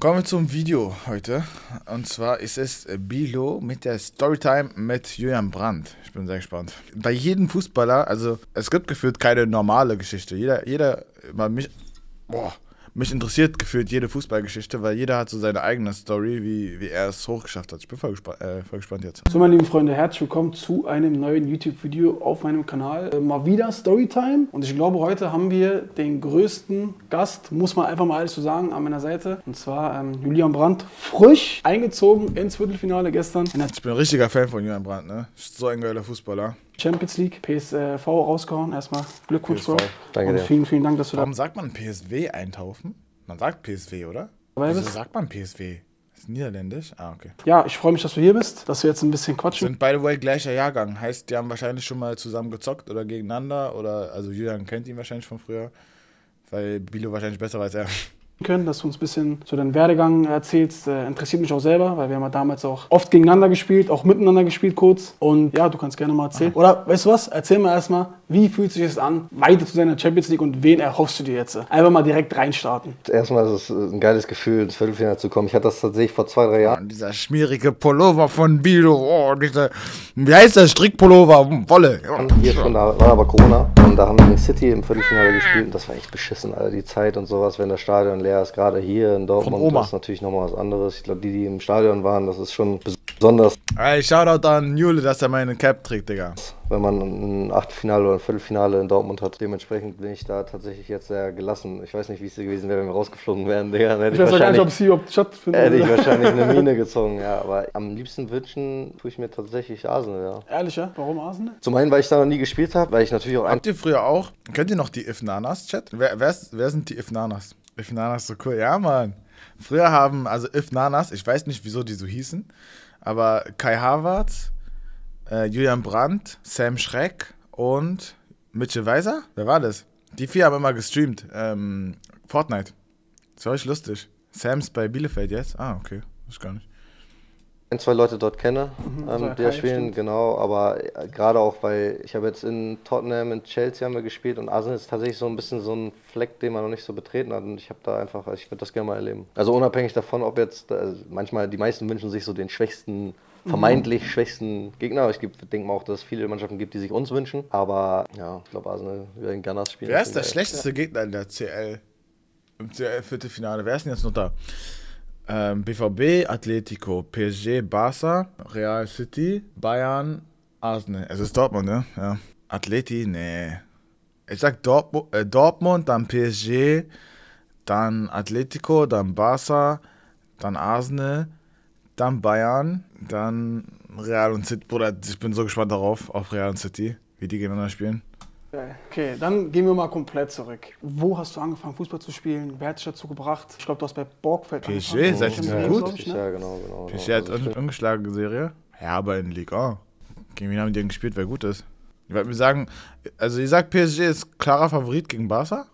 Kommen wir zum Video heute. Und zwar ist es Bilo mit der Storytime mit Julian Brandt. Ich bin sehr gespannt. Bei jedem Fußballer, also es gibt gefühlt keine normale Geschichte. Jeder, jeder, mal mich, boah, mich interessiert gefühlt jede Fußballgeschichte, weil jeder hat so seine eigene Story, wie, wie er es hochgeschafft hat. Ich bin voll, gespa äh, voll gespannt jetzt. So, meine lieben Freunde, herzlich willkommen zu einem neuen YouTube-Video auf meinem Kanal. Äh, mal wieder Storytime. Und ich glaube, heute haben wir den größten Gast, muss man einfach mal alles so sagen, an meiner Seite. Und zwar ähm, Julian Brandt, frisch eingezogen ins Viertelfinale gestern. Ich bin ein richtiger Fan von Julian Brandt, ne? So ein geiler Fußballer. Champions League, PSV rausgehauen. Erstmal Glückwunsch, PSV. Bro. Danke Und vielen, vielen Dank, dass du da Warum sagt man PSW eintaufen? Man sagt PSW, oder? dabei Wieso sagt man PSW? Ist niederländisch? Ah, okay. Ja, ich freue mich, dass du hier bist, dass wir jetzt ein bisschen quatschen. Sind by the way gleicher Jahrgang. Heißt, die haben wahrscheinlich schon mal zusammen gezockt oder gegeneinander. Oder, also Julian kennt ihn wahrscheinlich von früher. Weil Bilo wahrscheinlich besser weiß er. Können, dass du uns ein bisschen so deinen Werdegang erzählst. Äh, interessiert mich auch selber, weil wir haben ja damals auch oft gegeneinander gespielt, auch miteinander gespielt kurz. Und ja, du kannst gerne mal erzählen. Oder weißt du was? Erzähl mal erstmal, wie fühlt sich es an, weiter zu sein in der Champions League und wen erhoffst du dir jetzt? Einfach mal direkt reinstarten. Erstmal ist es ein geiles Gefühl, ins Viertelfinale zu kommen. Ich hatte das tatsächlich vor zwei, drei Jahren. Dieser schmierige Pullover von Bilo. Oh, dieser, wie heißt der? Strickpullover. Hm, Wolle. Ja. Hier schon, da war aber Corona. Und da haben wir gegen City im Viertelfinale gespielt. Und das war echt beschissen, Alter. Die Zeit und sowas, wenn das Stadion leer ist. Gerade hier in Dortmund ist natürlich nochmal was anderes. Ich glaube, die, die im Stadion waren, das ist schon besonders, Ey, Shoutout an Jule, dass er meine Cap trägt, Digga. wenn man ein Achtelfinale oder ein Viertelfinale in Dortmund hat. Dementsprechend bin ich da tatsächlich jetzt sehr gelassen. Ich weiß nicht, wie es gewesen wäre, wenn wir rausgeflogen wären, Digga. Dann hätte Ich weiß ja gar nicht, ob hier überhaupt stattfindet. Hätte ich wahrscheinlich eine Mine gezogen, ja. Aber am liebsten wünschen tue ich mir tatsächlich Arsenal, ja. Ehrlich, ja? Warum Arsenal? Zum einen, weil ich da noch nie gespielt habe, weil ich natürlich auch ein Habt ihr früher auch, kennt ihr noch die Ifnanas, Chat? Wer, wer, ist, wer sind die Ifnanas? Ifnanas so cool, ja, Mann. Früher haben, also Ifnanas, ich weiß nicht, wieso die so hießen, aber Kai Havertz, äh, Julian Brandt, Sam Schreck und Mitchell Weiser? Wer war das? Die vier haben immer gestreamt, ähm, Fortnite. Das war echt lustig. Sam's bei Bielefeld jetzt? Ah, okay, weiß gar nicht. Ein, zwei Leute dort kenne, also ähm, die Kai, da spielen, stimmt. genau, aber äh, gerade auch, weil ich habe jetzt in Tottenham, in Chelsea haben wir gespielt und Arsenal ist tatsächlich so ein bisschen so ein Fleck, den man noch nicht so betreten hat und ich habe da einfach, ich würde das gerne mal erleben. Also unabhängig davon, ob jetzt, also manchmal, die meisten wünschen sich so den schwächsten, Mhm. vermeintlich schwächsten Gegner. Ich denke mal auch, dass es viele Mannschaften gibt, die sich uns wünschen, aber ja, ich glaube Arsenal werden Gunners spielen. Wer ist der schlechteste Gegner in der CL? Im CL-Viertelfinale. Wer ist denn jetzt noch da? Ähm, BVB, Atletico, PSG, Barca, Real City, Bayern, Arsenal. Es ist Dortmund, ne? Ja. Atleti, nee. Ich sag Dortmund, äh, Dortmund, dann PSG, dann Atletico, dann Barca, dann Arsenal, dann Bayern, dann Real und City. Bruder, ich bin so gespannt darauf, auf Real und City, wie die gegeneinander spielen. Okay, dann gehen wir mal komplett zurück. Wo hast du angefangen, Fußball zu spielen? Wer hat dich dazu gebracht? Ich glaube, du hast bei Borgfeld PSG, angefangen. seid ihr gut? ich, ne? Ja, genau, genau. PSG genau. hat Also ungeschlagene Serie. Ja, aber in Liga. Gegen wen haben die denn gespielt, wer gut ist? Ich würde mir sagen, also ihr sagt PSG ist klarer Favorit gegen Barca?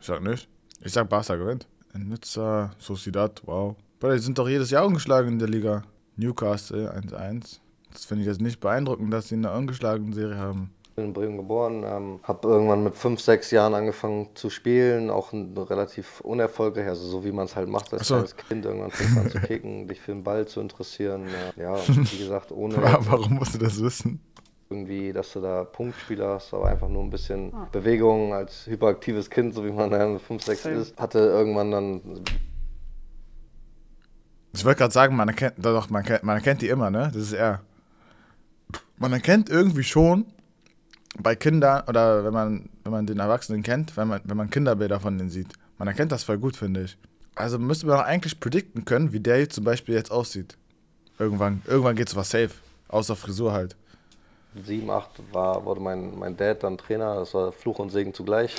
Ich sag nicht. Ich sag Barca gewinnt. In Nizza, Sociedad, wow. Aber die sind doch jedes Jahr ungeschlagen in der Liga. Newcastle 1-1. Das finde ich jetzt nicht beeindruckend, dass sie eine ungeschlagene Serie haben. Bin in Bremen geboren, ähm, habe irgendwann mit fünf, sechs Jahren angefangen zu spielen, auch ein, relativ unerfolgreich, also so wie man es halt macht als so. kleines Kind, irgendwann fängst du an zu kicken, dich für den Ball zu interessieren. äh, Ja, wie gesagt, ohne Warum musst du das wissen? irgendwie, dass du da Punktspieler hast, aber einfach nur ein bisschen Bewegung als hyperaktives Kind, so wie man fünf, sechs Same. ist, hatte irgendwann dann Ich wollte gerade sagen, man erkennt, doch, man kennt, man erkennt die immer, ne? Das ist er. Man erkennt irgendwie schon bei Kindern oder wenn man, wenn man den Erwachsenen kennt, wenn man, wenn man Kinderbilder von denen sieht. Man erkennt das voll gut, finde ich. Also müsste man eigentlich predikten können, wie der jetzt zum Beispiel jetzt aussieht. Irgendwann, irgendwann geht was safe. Außer Frisur halt. sieben, acht war, wurde mein, mein Dad dann Trainer. Das war Fluch und Segen zugleich,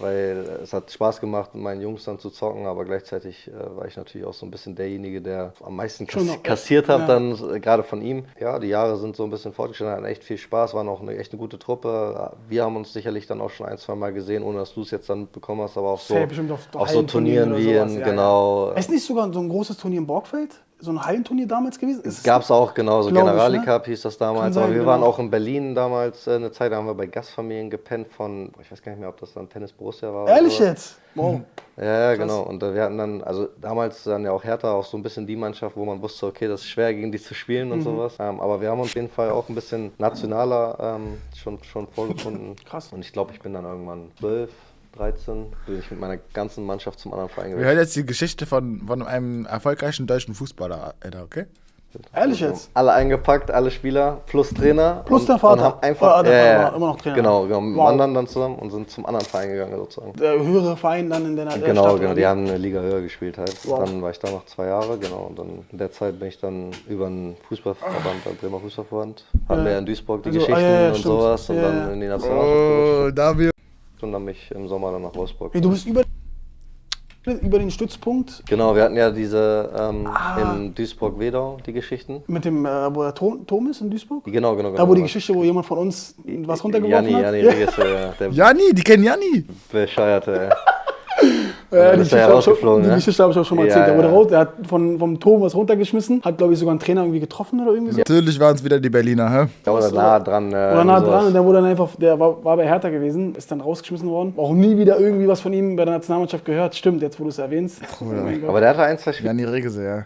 weil es hat Spaß gemacht, mit meinen Jungs dann zu zocken, aber gleichzeitig äh, war ich natürlich auch so ein bisschen derjenige, der am meisten kass kassiert hat, ja. dann äh, gerade von ihm. Ja, die Jahre sind so ein bisschen fortgeschritten, hatten echt viel Spaß, waren auch eine echt eine gute Truppe. Wir haben uns sicherlich dann auch schon ein, zwei Mal gesehen, ohne dass du es jetzt dann mitbekommen hast, aber auch so, auf auf so Turnieren wie in, ja, ja. genau. Ist nicht sogar so ein großes Turnier in Borgfeld? So ein Hallenturnier damals gewesen? Ist es- Gab es auch, genau, so Glaub ich, Generali ne? Cup hieß das damals. Sein, aber wir genau. waren auch in Berlin damals äh, eine Zeit, da haben wir bei Gastfamilien gepennt von, ich weiß gar nicht mehr, ob das dann Tennis Borussia war. oder Ehrlich so. jetzt? Wow. Ja, ja, genau. Und äh, wir hatten dann, also damals dann ja auch Hertha auch so ein bisschen die Mannschaft, wo man wusste, okay, das ist schwer gegen die zu spielen Mhm. und sowas. Ähm, aber wir haben uns auf jeden Fall auch ein bisschen nationaler ähm, schon, schon vorgefunden. Krass. Und ich glaube, ich bin dann irgendwann 12, 13, bin ich mit meiner ganzen Mannschaft zum anderen Verein Wir gewechselt. hören jetzt die Geschichte von, von einem erfolgreichen deutschen Fußballer, Alter, okay? Ehrlich Wir haben jetzt? Alle eingepackt, alle Spieler, plus Trainer. Plus und, der Vater. Und haben einfach, Ah, der ja, Vater ja, war immer noch Trainer. Genau, genau. Mit Wow. dem anderen dann zusammen und sind zum anderen Verein gegangen sozusagen. Der höhere Verein dann in der äh, Genau, Stadt, genau. oder Die haben eine Liga höher gespielt halt. Wow. Dann war ich da noch zwei Jahre, genau. Und dann in der Zeit bin ich dann über einen Fußballverband, der Bremer Fußballverband, hatten Ja. wir ja in Duisburg die Also, ah, Geschichten ja, ja, und stimmt. sowas und dann ja. in die Nationalmannschaft Oh, da wir. Und dann mich im Sommer dann nach Wolfsburg. Wie, du bist über, über den Stützpunkt Genau, wir hatten ja diese ähm, Ah. in Duisburg-Wedau, die Geschichten. mit dem, äh, wo der Tom, Tom ist in Duisburg? Genau, genau, genau. Da, wo die Geschichte, wo jemand von uns was runtergeworfen Janni, hat? Janni Regisse, ja, der Janni, die kennen Janni. Bescheuerte, ey. Ja, die ist er Geschichte habe schon- rausgeflogen, die ne? Geschichte hab ich auch schon mal Ja, erzählt. Der wurde ja. raus, der hat von, vom Turm was runtergeschmissen, hat, glaube ich, sogar einen Trainer irgendwie getroffen oder irgendwie so. Natürlich waren es wieder die Berliner, hä? Ja, oder nah dran. Äh, Oder nah sowas. dran und der wurde dann einfach, der war, war bei Hertha gewesen, ist dann rausgeschmissen worden. Auch nie wieder irgendwie was von ihm bei der Nationalmannschaft gehört. Stimmt, jetzt wo du es erwähnst. Oh. Aber der hatte ein, zwei Spiele. Janni Regese, ja.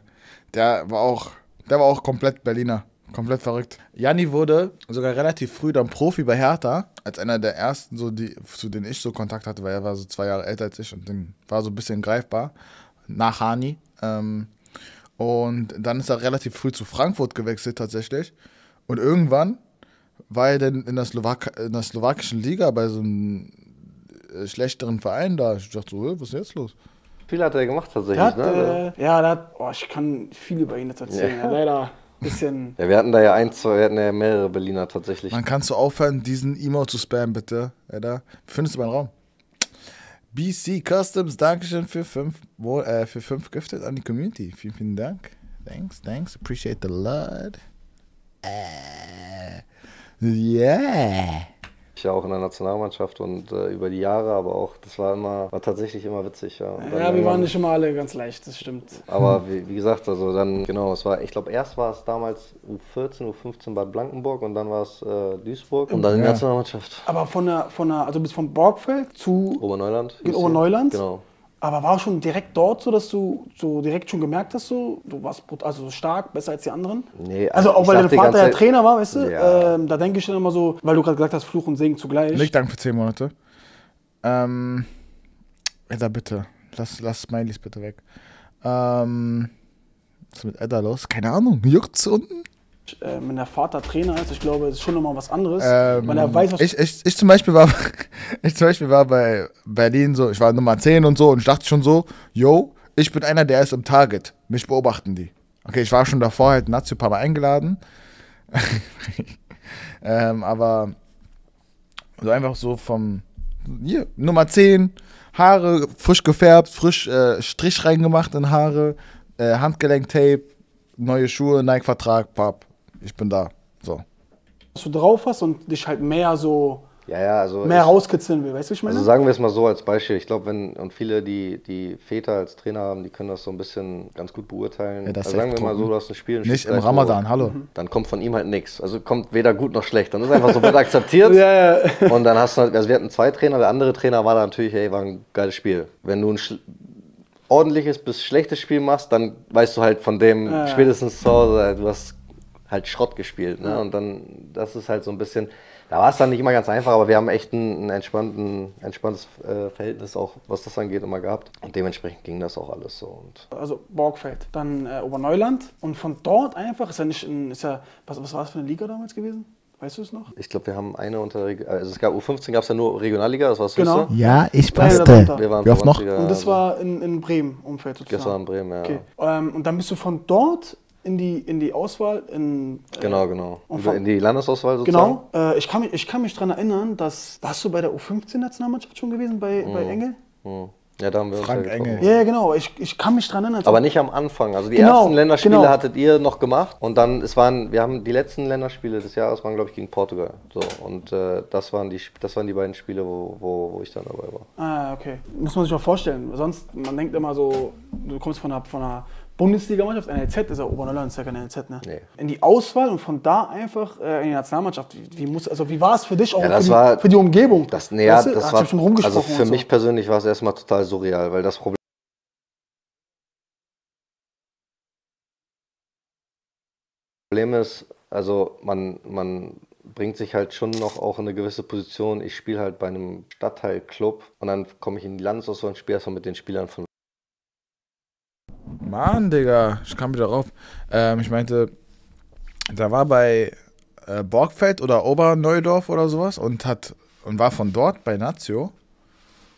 Der war auch, der war auch komplett Berliner. Komplett verrückt. Janni wurde sogar relativ früh dann Profi bei Hertha, als einer der ersten, so die, zu denen ich so Kontakt hatte, weil er war so zwei Jahre älter als ich und den war so ein bisschen greifbar. Nach Hani. Ähm, und dann ist er relativ früh zu Frankfurt gewechselt tatsächlich. Und irgendwann war er dann in der, Slowak in der slowakischen Liga bei so einem äh, schlechteren Verein da. Ich dachte so, "Hä, was ist jetzt los? Viel hat er gemacht tatsächlich. Hat, ne? äh, ja, hat, oh, ich kann viel über ihn jetzt erzählen. Ja. Leider bisschen. ja, wir hatten da ja ein, zwei, wir hatten ja mehrere Berliner tatsächlich. Man kannst du aufhören, diesen Emo zu spammen, bitte. Alter. Findest du meinen Raum? BC Customs, Dankeschön für fünf, äh, für fünf Gifted an die Community. Vielen, vielen Dank. Thanks, thanks. Appreciate the love. Äh, yeah. Ich ja auch in der Nationalmannschaft und äh, über die Jahre, aber auch, das war immer, war tatsächlich immer witzig. Ja, Ja, wir waren nicht immer alle ganz leicht, das stimmt. Aber wie, wie gesagt, also dann, genau, es war, ich glaube, erst war es damals U14, U15 Bad Blankenburg und dann war es äh, Duisburg und dann die Ja. Nationalmannschaft. Aber von der, von der, also bis von Borgfeld zu Oberneuland. Oberneuland? Genau. Aber war schon direkt dort so, dass du so direkt schon gemerkt hast, so, du warst also so stark, besser als die anderen? Nee, Also also auch weil dein Vater ja Zeit- Trainer war, weißt du? Ja. Ähm, da denke ich dann immer so, weil du gerade gesagt hast, Fluch und Segen zugleich. Nicht Dank für zehn Monate. Ähm, Edda, bitte. Lass, lass Smileys bitte weg. Ähm, was ist mit Edda los? Keine Ahnung. Juckt's unten? Äh, wenn der Vater Trainer ist, ich glaube, das ist schon nochmal was anderes. Ähm, weil er weiß, was ich, ich, ich zum Beispiel war ich zum Beispiel war bei Berlin so, ich war Nummer 10 und so und ich dachte schon so, yo, ich bin einer, der ist im Target. Mich beobachten die. Okay, ich war schon davor halt Nazi ein paar Mal eingeladen. ähm, aber so einfach so vom hier, Nummer 10, Haare frisch gefärbt, frisch äh, Strich reingemacht in Haare, äh, Handgelenktape, neue Schuhe, Nike-Vertrag, papp, ich bin da. So. du drauf hast und dich halt mehr so, Ja, ja, also. mehr ich, rauskitzeln will, weißt du, ich meine? Also sagen wir es mal so als Beispiel. Ich glaube, wenn und viele, die, die Väter als Trainer haben, die können das so ein bisschen ganz gut beurteilen. Ja, das also sagen wir mal so, du hast ein Spiel. ein Nicht Spiel im Ramadan, hallo. Dann kommt von ihm halt nichts. Also kommt weder gut noch schlecht. Dann ist einfach so wird akzeptiert. ja, ja. Und dann hast du halt, also wir hatten zwei Trainer, der andere Trainer war da natürlich, hey, war ein geiles Spiel. Wenn du ein ordentliches bis schlechtes Spiel machst, dann weißt du halt von dem Ja. spätestens zu Hause, du hast halt Schrott gespielt. Ne? Und dann, das ist halt so ein bisschen, da war es dann nicht immer ganz einfach, aber wir haben echt ein, ein entspannten, entspanntes äh, Verhältnis auch, was das angeht, immer gehabt. Und dementsprechend ging das auch alles so. Und Also Borgfeld, dann äh, Oberneuland und von dort einfach, ist ja nicht, in, ist ja, was, was war das für eine Liga damals gewesen? Weißt du es noch? ich glaube, wir haben eine unter, also es gab U15 gab es ja nur Regionalliga, das war das Genau. höchste. Ja, ich passte. Wir waren Wie oft noch? Und das also war in, in Bremen Umfeld sozusagen. Gestern in Bremen, ja. Okay. Ähm, und dann bist du von dort in die, in die Auswahl in. äh, Genau, genau. Von- In die Landesauswahl sozusagen. Genau. Äh, ich, kann mich, ich kann mich daran erinnern, dass. Warst du bei der U15-Nationalmannschaft schon gewesen, bei, bei Engel? Hm. Ja, da haben wir uns Frank ja getroffen. Engel. Ja, ja, genau. Ich, ich kann mich daran erinnern. Aber nicht am Anfang. Also die Genau, ersten Länderspiele genau. hattet ihr noch gemacht und dann es waren wir haben die letzten Länderspiele des Jahres waren glaube ich gegen Portugal. So und äh, das waren die das waren die beiden Spiele, wo, wo, wo ich dann dabei war. Ah, okay. Muss man sich mal vorstellen. Sonst, man denkt immer so, du kommst von einer, von einer Bundesligamannschaft, NLZ ist ja Oberneuland, ist ja kein NLZ, ne? Nee. In die Auswahl und von da einfach äh, in die Nationalmannschaft. Wie, wie, muss, also wie war es für dich auch Ja, für, das die, war- für die Umgebung? Das, nee, Weißt du, das war, schon rumgesprochen also für so. mich persönlich war es erstmal total surreal, weil das Problem ist, also man, man bringt sich halt schon noch auch in eine gewisse Position. Ich spiele halt bei einem Stadtteilclub und dann komme ich in die Landesauswahl und spiele erstmal mit den Spielern von Mann, Digga, ich kam wieder rauf. Ähm, ich meinte, da war bei äh, Borgfeld oder Oberneudorf oder sowas und hat und war von dort bei Nazio.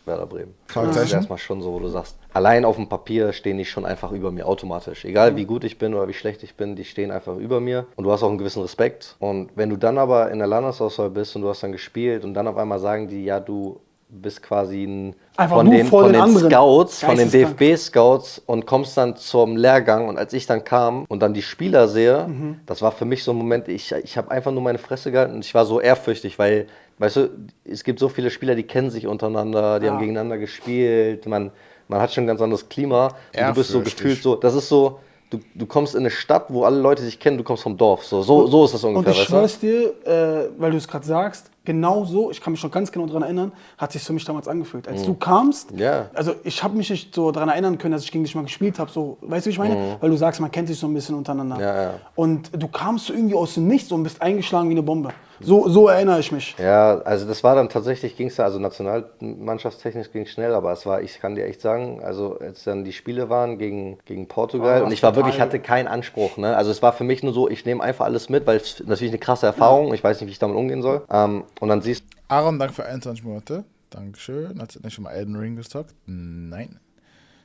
Werder Bremen. Das ist erstmal schon so, wo du sagst, allein auf dem Papier stehen die schon einfach über mir automatisch. Egal wie gut ich bin oder wie schlecht ich bin, die stehen einfach über mir und du hast auch einen gewissen Respekt. Und wenn du dann aber in der Landesauswahl bist und du hast dann gespielt und dann auf einmal sagen die, ja, du bist quasi ein, Einfach von den, von den den anderen. Scouts, von den. DFB-Scouts und kommst dann zum Lehrgang und als ich dann kam und dann die Spieler sehe, Mhm. das war für mich so ein Moment, ich, ich habe einfach nur meine Fresse gehalten und ich war so ehrfürchtig, weil, weißt du, es gibt so viele Spieler, die kennen sich untereinander, die Ja. haben gegeneinander gespielt, man, man hat schon ein ganz anderes Klima und du bist so gefühlt so, das ist so, du, du kommst in eine Stadt, wo alle Leute sich kennen, du kommst vom Dorf, so, so, so ist das Und ungefähr, ich weißt du? schwör's dir, äh, weil du es gerade sagst, genau so, ich kann mich schon ganz genau daran erinnern, hat sich für mich damals angefühlt. Als du kamst, Mhm. Ja. also ich habe mich nicht so daran erinnern können, dass ich gegen dich mal gespielt habe. So, weißt du, wie ich meine? Weil du sagst, man kennt sich so ein bisschen untereinander. Mhm. Ja, ja. Und du kamst so irgendwie aus dem Nichts und bist eingeschlagen wie eine Bombe. So, so erinnere ich mich. Ja, also das war dann tatsächlich, ging es ja, also nationalmannschaftstechnisch ging es schnell, aber es war, ich kann dir echt sagen, also als dann die Spiele waren gegen, gegen Portugal Oh, und ich war wirklich, hatte keinen Anspruch, ne? Also es war für mich nur so, ich nehme einfach alles mit, weil es natürlich eine krasse Erfahrung, ich weiß nicht, wie ich damit umgehen soll. Ähm, und dann siehst Aaron, danke für 21 Monate. Dankeschön. Hat nicht schon mal Elden Ring gezockt? Nein.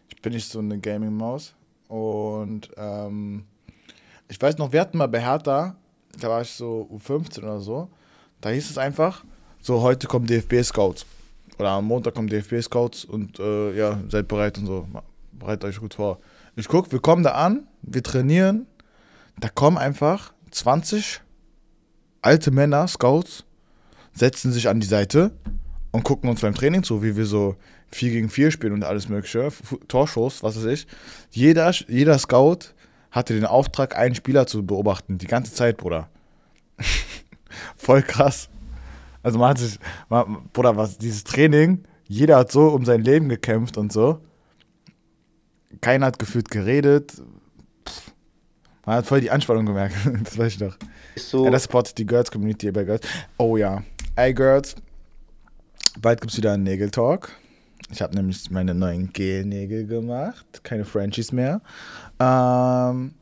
Ich bin nicht so eine Gaming-Maus. Und ähm, ich weiß noch, wir hatten mal bei Hertha, da war ich so U15 oder so, da hieß es einfach, so heute kommen DFB-Scouts. Oder am Montag kommen DFB-Scouts und äh, ja, seid bereit und so. Bereitet euch gut vor. Ich guck, wir kommen da an, wir trainieren, da kommen einfach 20 alte Männer, Scouts, setzen sich an die Seite und gucken uns beim Training zu, wie wir so 4 gegen 4 spielen und alles mögliche, Torschuss, was weiß ich. Jeder, jeder Scout hatte den Auftrag, einen Spieler zu beobachten, die ganze Zeit, Bruder. Voll krass. Also man hat sich, man, Bruder, was, dieses Training, jeder hat so um sein Leben gekämpft und so. Keiner hat gefühlt geredet. Pff. Man hat voll die Anspannung gemerkt, das weiß ich noch. du, Ja, das supportet die Girls Community bei Girls. Oh ja. Ey, Girls. Bald gibt es wieder einen Nägeltalk. Ich habe nämlich meine neuen Gel-Nägel gemacht. Keine Frenchies mehr. Ähm,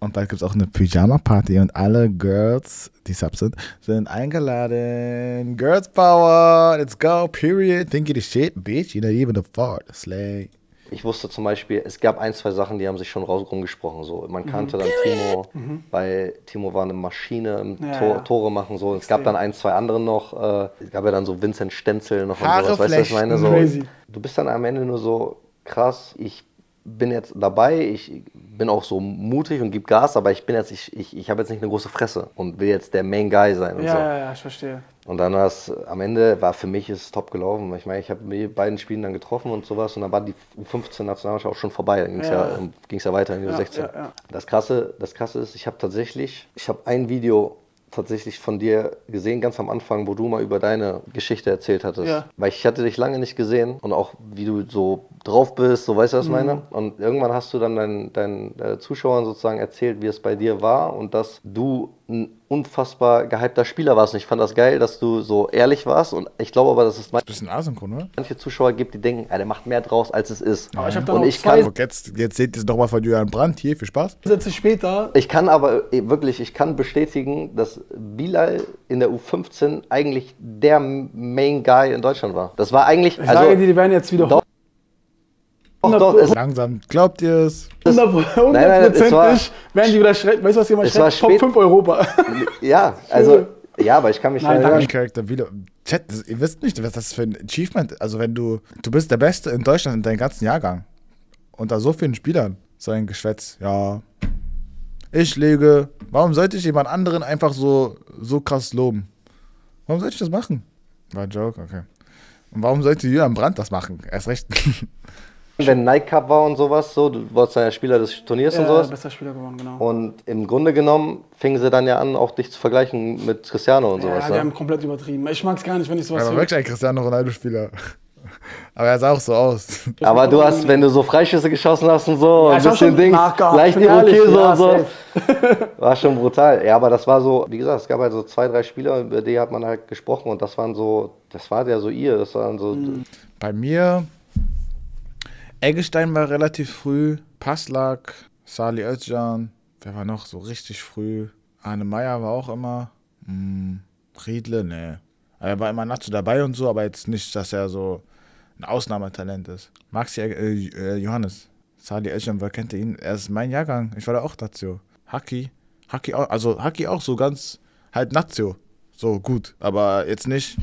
und bald gibt es auch eine Pyjama-Party und alle Girls, die Sub sind, sind eingeladen. Girls Power, let's go, period. Think it is shit, bitch. You know, even the fart. Slay. Ich wusste zum Beispiel, es gab ein, zwei Sachen, die haben sich schon raus rumgesprochen. So. Man kannte dann Timo, weil Timo war eine Maschine im Ja, Tor, ja. Tore machen. So. Es gab dann ein, zwei andere noch. Äh, es gab ja dann so Vincent Stenzel noch Haare und sowas. Weißt du, was ich meine? So. Crazy. Du bist dann am Ende nur so krass. Ich bin jetzt dabei, ich bin auch so mutig und gebe Gas, aber ich bin jetzt, ich, ich, ich habe jetzt nicht eine große Fresse und will jetzt der Main Guy sein und Ja, so. ja, ja, ich verstehe. Und dann war es, am Ende war für mich ist es top gelaufen. Ich meine, ich habe die beiden Spielen dann getroffen und sowas und dann war die U15-Nationalmannschaft auch schon vorbei. Dann ging es Ja. ja, ja weiter in die Ja, U16. ja, ja. Das, Krasse, das Krasse ist, ich habe tatsächlich, ich habe ein Video tatsächlich von dir gesehen, ganz am Anfang, wo du mal über deine Geschichte erzählt hattest. Ja. Weil ich hatte dich lange nicht gesehen und auch wie du so drauf bist, so weißt du, was ich Mhm. meine? Und irgendwann hast du dann deinen, deinen äh, Zuschauern sozusagen erzählt, wie es bei dir war und dass du ein unfassbar gehypter Spieler warst. Und ich fand das geil, dass du so ehrlich warst und ich glaube aber, dass es Bisschen asynchron, oder? manche Zuschauer gibt, die denken, ah, der macht mehr draus, als es ist. Aber ich habe dann und ich kann, Jetzt, jetzt seht ihr es nochmal von Julian Brandt hier. Viel Spaß. Sätze später. ich kann aber eh, wirklich, ich kann bestätigen, dass Bilal in der U15 eigentlich der Main Guy in Deutschland war. Das war eigentlich, Ich also, sage dir, die werden jetzt wieder Doch, doch, es, Langsam, glaubt ihr es? hundertprozentig werden die wieder schreien. Weißt du, was jemand Es war schreibt? Top spät- 5 Europa. ja, also, ja, aber ich kann mich Nein. Main Character wieder. Chat, das, ihr wisst nicht, was das für ein Achievement Also, wenn du. Du bist der Beste in Deutschland in deinem ganzen Jahrgang. Unter so vielen Spielern. So ein Geschwätz. Ja. Ich lege. Warum sollte ich jemand anderen einfach so, so krass loben? Warum sollte ich das machen? War ein Joke, okay. Und warum sollte Julian Brandt das machen? Erst recht. Wenn Nike Cup war und sowas, so, du warst dann ja Spieler des Turniers und Ja, sowas. bester Spieler geworden, genau. Und im Grunde genommen fingen sie dann ja an, auch dich zu vergleichen mit Cristiano und ja, sowas. die ne? haben komplett übertrieben. Ich mag es gar nicht, wenn ich sowas Er war höre. wirklich ein Cristiano Ronaldo-Spieler. Aber er sah auch so aus. Aber du hast, wenn du so Freischüsse geschossen hast und so, Ja, ein bisschen schon Dings, leicht Irokese ja, und so. War schon brutal. Ja, aber das war so, wie gesagt, es gab halt so zwei, drei Spieler, über die hat man halt gesprochen und das waren so, das war ja so ihr, das waren so, Mhm. Bei mir, Eggestein war relativ früh, Passlack, Sali Özcan, wer war noch so richtig früh? Arne Meyer war auch immer, hm, Riedle, ne. Er war immer Nacho dabei und so, aber jetzt nicht, dass er so ein Ausnahmetalent ist. Maxi äh, äh, Johannes, Sali Özcan, wer kennt ihn? Er ist mein Jahrgang, ich war da auch Nazio. Haki, Haki auch, also Haki auch so ganz, halt Nazio, so gut, aber jetzt nicht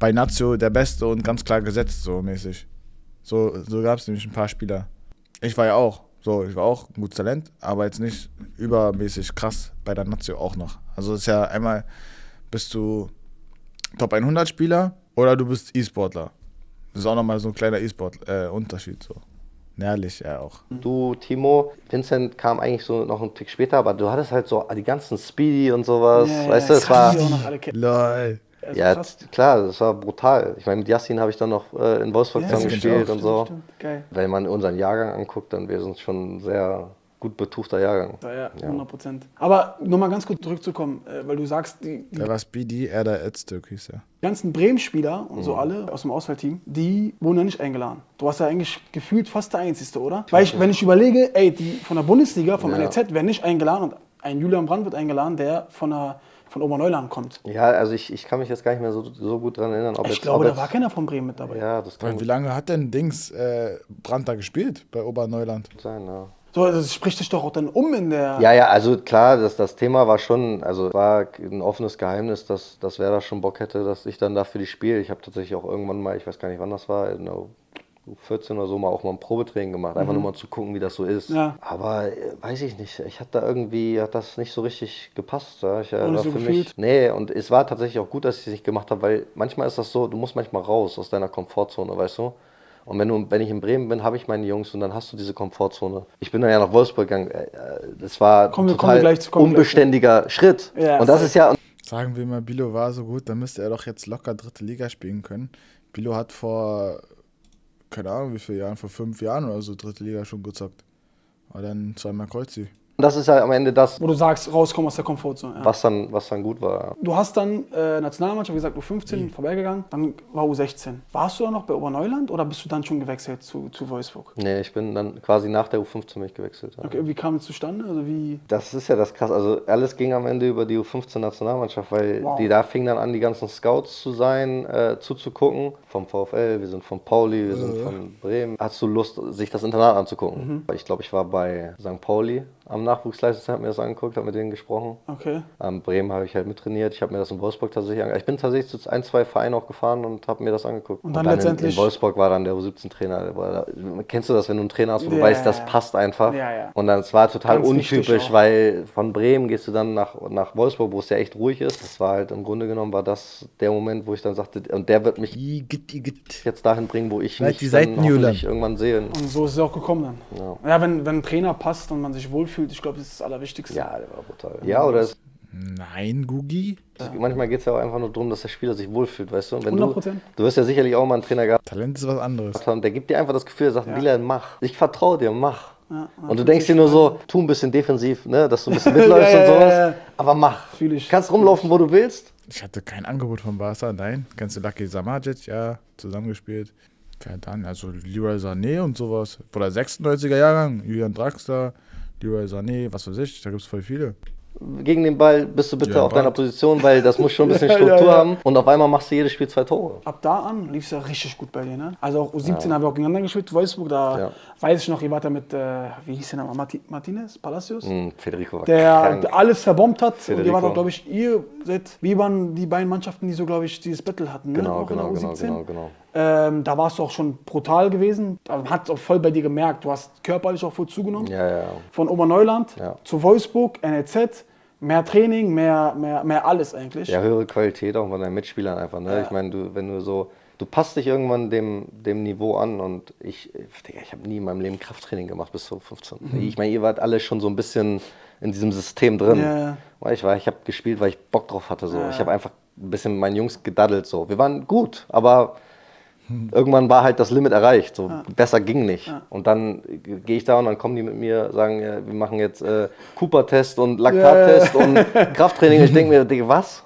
bei Nazio der Beste und ganz klar gesetzt, so mäßig. So, so gab es nämlich ein paar Spieler. Ich war ja auch. So, ich war auch ein gutes Talent, aber jetzt nicht übermäßig krass bei der Nazio auch noch. Also es ist ja einmal, bist du Top 100 Spieler oder du bist E-Sportler. Das ist auch nochmal so ein kleiner E-Sport-Unterschied. so. Nährlich ja auch. du, Timo, Vincent kam eigentlich so noch einen Tick später, aber du hattest halt so die ganzen Speedy und sowas, ja, weißt du, das es war. Lol. Also ja, krass. klar, das war brutal. Ich meine, mit Yassin habe ich dann noch äh, in Wolfsburg Ja, zusammen stimmt gespielt auch, und so. Stimmt, stimmt. Geil. Wenn man unseren Jahrgang anguckt, dann wäre es schon ein sehr gut betuchter Jahrgang. Ja, ja, 100 Prozent. Aber nochmal ganz kurz zurückzukommen, äh, weil du sagst, die, die Der war Speedy, er der Öztürk hieß er. ganzen Bremen-Spieler und Mhm. so alle aus dem Auswahlteam, die wurden ja nicht eingeladen. Du warst ja eigentlich gefühlt fast der Einzige, oder? Weil ich, wenn ich überlege, ey, die von der Bundesliga, vom Ja. NEZ, werden nicht eingeladen und ein Julian Brandt wird eingeladen, der von, der, von Oberneuland kommt. Ja, also ich, ich kann mich jetzt gar nicht mehr so, so gut dran erinnern, ob Ich jetzt, glaube, ob da war jetzt, keiner von Bremen mit dabei. Ja, das kann wie lange hat denn Dings äh, Brandt da gespielt bei Oberneuland? sein, ja. So, das spricht sich doch auch dann um in der. Ja, ja, also klar, das, das Thema war schon, also war ein offenes Geheimnis, dass, dass wer da schon Bock hätte, dass ich dann dafür die spiele. Ich habe tatsächlich auch irgendwann mal, ich weiß gar nicht wann das war, in der U14 oder so mal auch mal ein Probetraining gemacht, einfach nur mal zu gucken, wie das so ist. Mhm. Ja. Aber äh, weiß ich nicht, ich hatte da irgendwie, hat das nicht so richtig gepasst. Ja. Ich, äh, so für gefühlt? mich, nee, und es war tatsächlich auch gut, dass ich es nicht gemacht habe, weil manchmal ist das so, du musst manchmal raus aus deiner Komfortzone, weißt du? Und wenn, du, wenn ich in Bremen bin, habe ich meine Jungs und dann hast du diese Komfortzone. Ich bin dann ja nach Wolfsburg gegangen. äh, äh, Das war Kommen wir- total gleich wir gleich unbeständiger Schritt. Ja, und das ist ja, Sagen wir mal, Bilo war so gut, dann müsste er doch jetzt locker dritte Liga spielen können. Bilo hat vor, keine Ahnung wie viele Jahren, vor fünf Jahren oder so dritte Liga schon gezockt. Aber dann zweimal Kreuzi. Und das ist ja am Ende das, Wo du sagst, rauskommen aus der Komfortzone. Ja. was dann, was dann gut war. Du hast dann äh, Nationalmannschaft, wie gesagt, U15 vorbeigegangen, dann war U16. Warst du da noch bei Oberneuland oder bist du dann schon gewechselt zu, zu Wolfsburg? Nee, ich bin dann quasi nach der U15 mich gewechselt. Ja. Okay, wie kam es zustande? Also wie. Das ist ja das krass. Also alles ging am Ende über die U15-Nationalmannschaft, weil Wow. die da fingen dann an, die ganzen Scouts zu sein, äh, zuzugucken. Vom VfL, wir sind von Pauli, wir sind von Bremen. Hast du Lust, sich das Internat anzugucken? Ich glaube, ich war bei St. Pauli am Nachwuchsleistungszentrum, habe mir das angeguckt, habe mit denen gesprochen. Okay. Am Bremen habe ich halt mittrainiert. Ich habe mir das in Wolfsburg tatsächlich angeguckt. Ich bin tatsächlich zu ein, zwei Vereinen auch gefahren und habe mir das angeguckt. Und dann in, letztendlich- in Wolfsburg war dann der U17-Trainer. der war da- Kennst du das, wenn du einen Trainer hast, wo du Ja, weißt, das passt einfach? Ja, ja. Und dann, es war total Ganz untypisch, weil von Bremen gehst du dann nach, nach Wolfsburg, wo es ja echt ruhig ist. Das war halt im Grunde genommen war das der Moment, wo ich dann sagte, und der wird mich jetzt dahin bringen, wo ich mich die dann irgendwann sehe. Und so ist es auch gekommen dann. Ja. Ja, wenn, wenn ein Trainer passt und man sich wohlfühlt, ich glaube, das ist das Allerwichtigste. Ja, der war brutal. Ja, oder Nein, Gugi. manchmal geht es ja auch einfach nur darum, dass der Spieler sich wohlfühlt, weißt du? Und wenn 100%. Du, du wirst ja sicherlich auch mal einen Trainer gehabt Talent ist was anderes. haben, der gibt dir einfach das Gefühl, er sagt, Wieland, mach. Ich vertraue dir, mach. Ja, und du denkst dir nur so, tu ein bisschen defensiv, ne, dass du ein bisschen mitläufst Ja, und ja, sowas. ja, ja. Aber mach. Fühl ich. Kannst rumlaufen, wo du willst. Ich hatte kein Angebot von Barca, nein. Kennst du Lucky Samajic? Ja, zusammengespielt. Wer dann? Also Leroy Sané und sowas. Oder 96er Jahrgang, Julian Draxler, Leroy Sané, was weiß ich, da gibt es voll viele. gegen den Ball bist du bitte Ja, auf deiner. Position, weil das muss schon ein bisschen Ja, ja, Struktur ja. haben. Und auf einmal machst du jedes Spiel zwei Tore. Ab da an lief es ja richtig gut bei dir, ne? Also auch U17 haben wir auch gegeneinander gespielt, Wolfsburg, da Ja. Weiß ich noch, ihr wart da mit, äh, wie hieß der Name, Marti Martinez, Palacios? Hm, Federico war Der, der alles zerbombt hat. Und Federico. ihr wart auch, glaube ich, ihr seid, wie waren die beiden Mannschaften, die so, glaube ich, dieses Battle hatten, ne? Genau, auch genau, genau, U17. genau, genau. Ähm, da warst du auch schon brutal gewesen. Da hat es auch voll bei dir gemerkt. Du hast körperlich auch voll zugenommen. Ja, ja, ja. Von Oberneuland Ja. zu Wolfsburg, NLZ. Mehr Training, mehr, mehr, mehr alles eigentlich. Ja, höhere Qualität auch von deinen Mitspielern einfach. Ne? Ich meine, du, wenn du so du passt dich irgendwann dem, dem Niveau an und ich, Digga, ich habe nie in meinem Leben Krafttraining gemacht bis zu 15. Ich meine, ihr wart alle schon so ein bisschen in diesem System drin. Ja, ja. Weil ich war, ich habe gespielt, weil ich Bock drauf hatte. So. Ich habe einfach ein bisschen mit meinen Jungs gedaddelt. So. Wir waren gut, aber irgendwann war halt das Limit erreicht. So. Besser ging nicht. Und dann gehe ich da und dann kommen die mit mir, sagen, ja, wir machen jetzt äh, Cooper-Test und Laktat-Test und Krafttraining. Ich denke mir, Digga, was?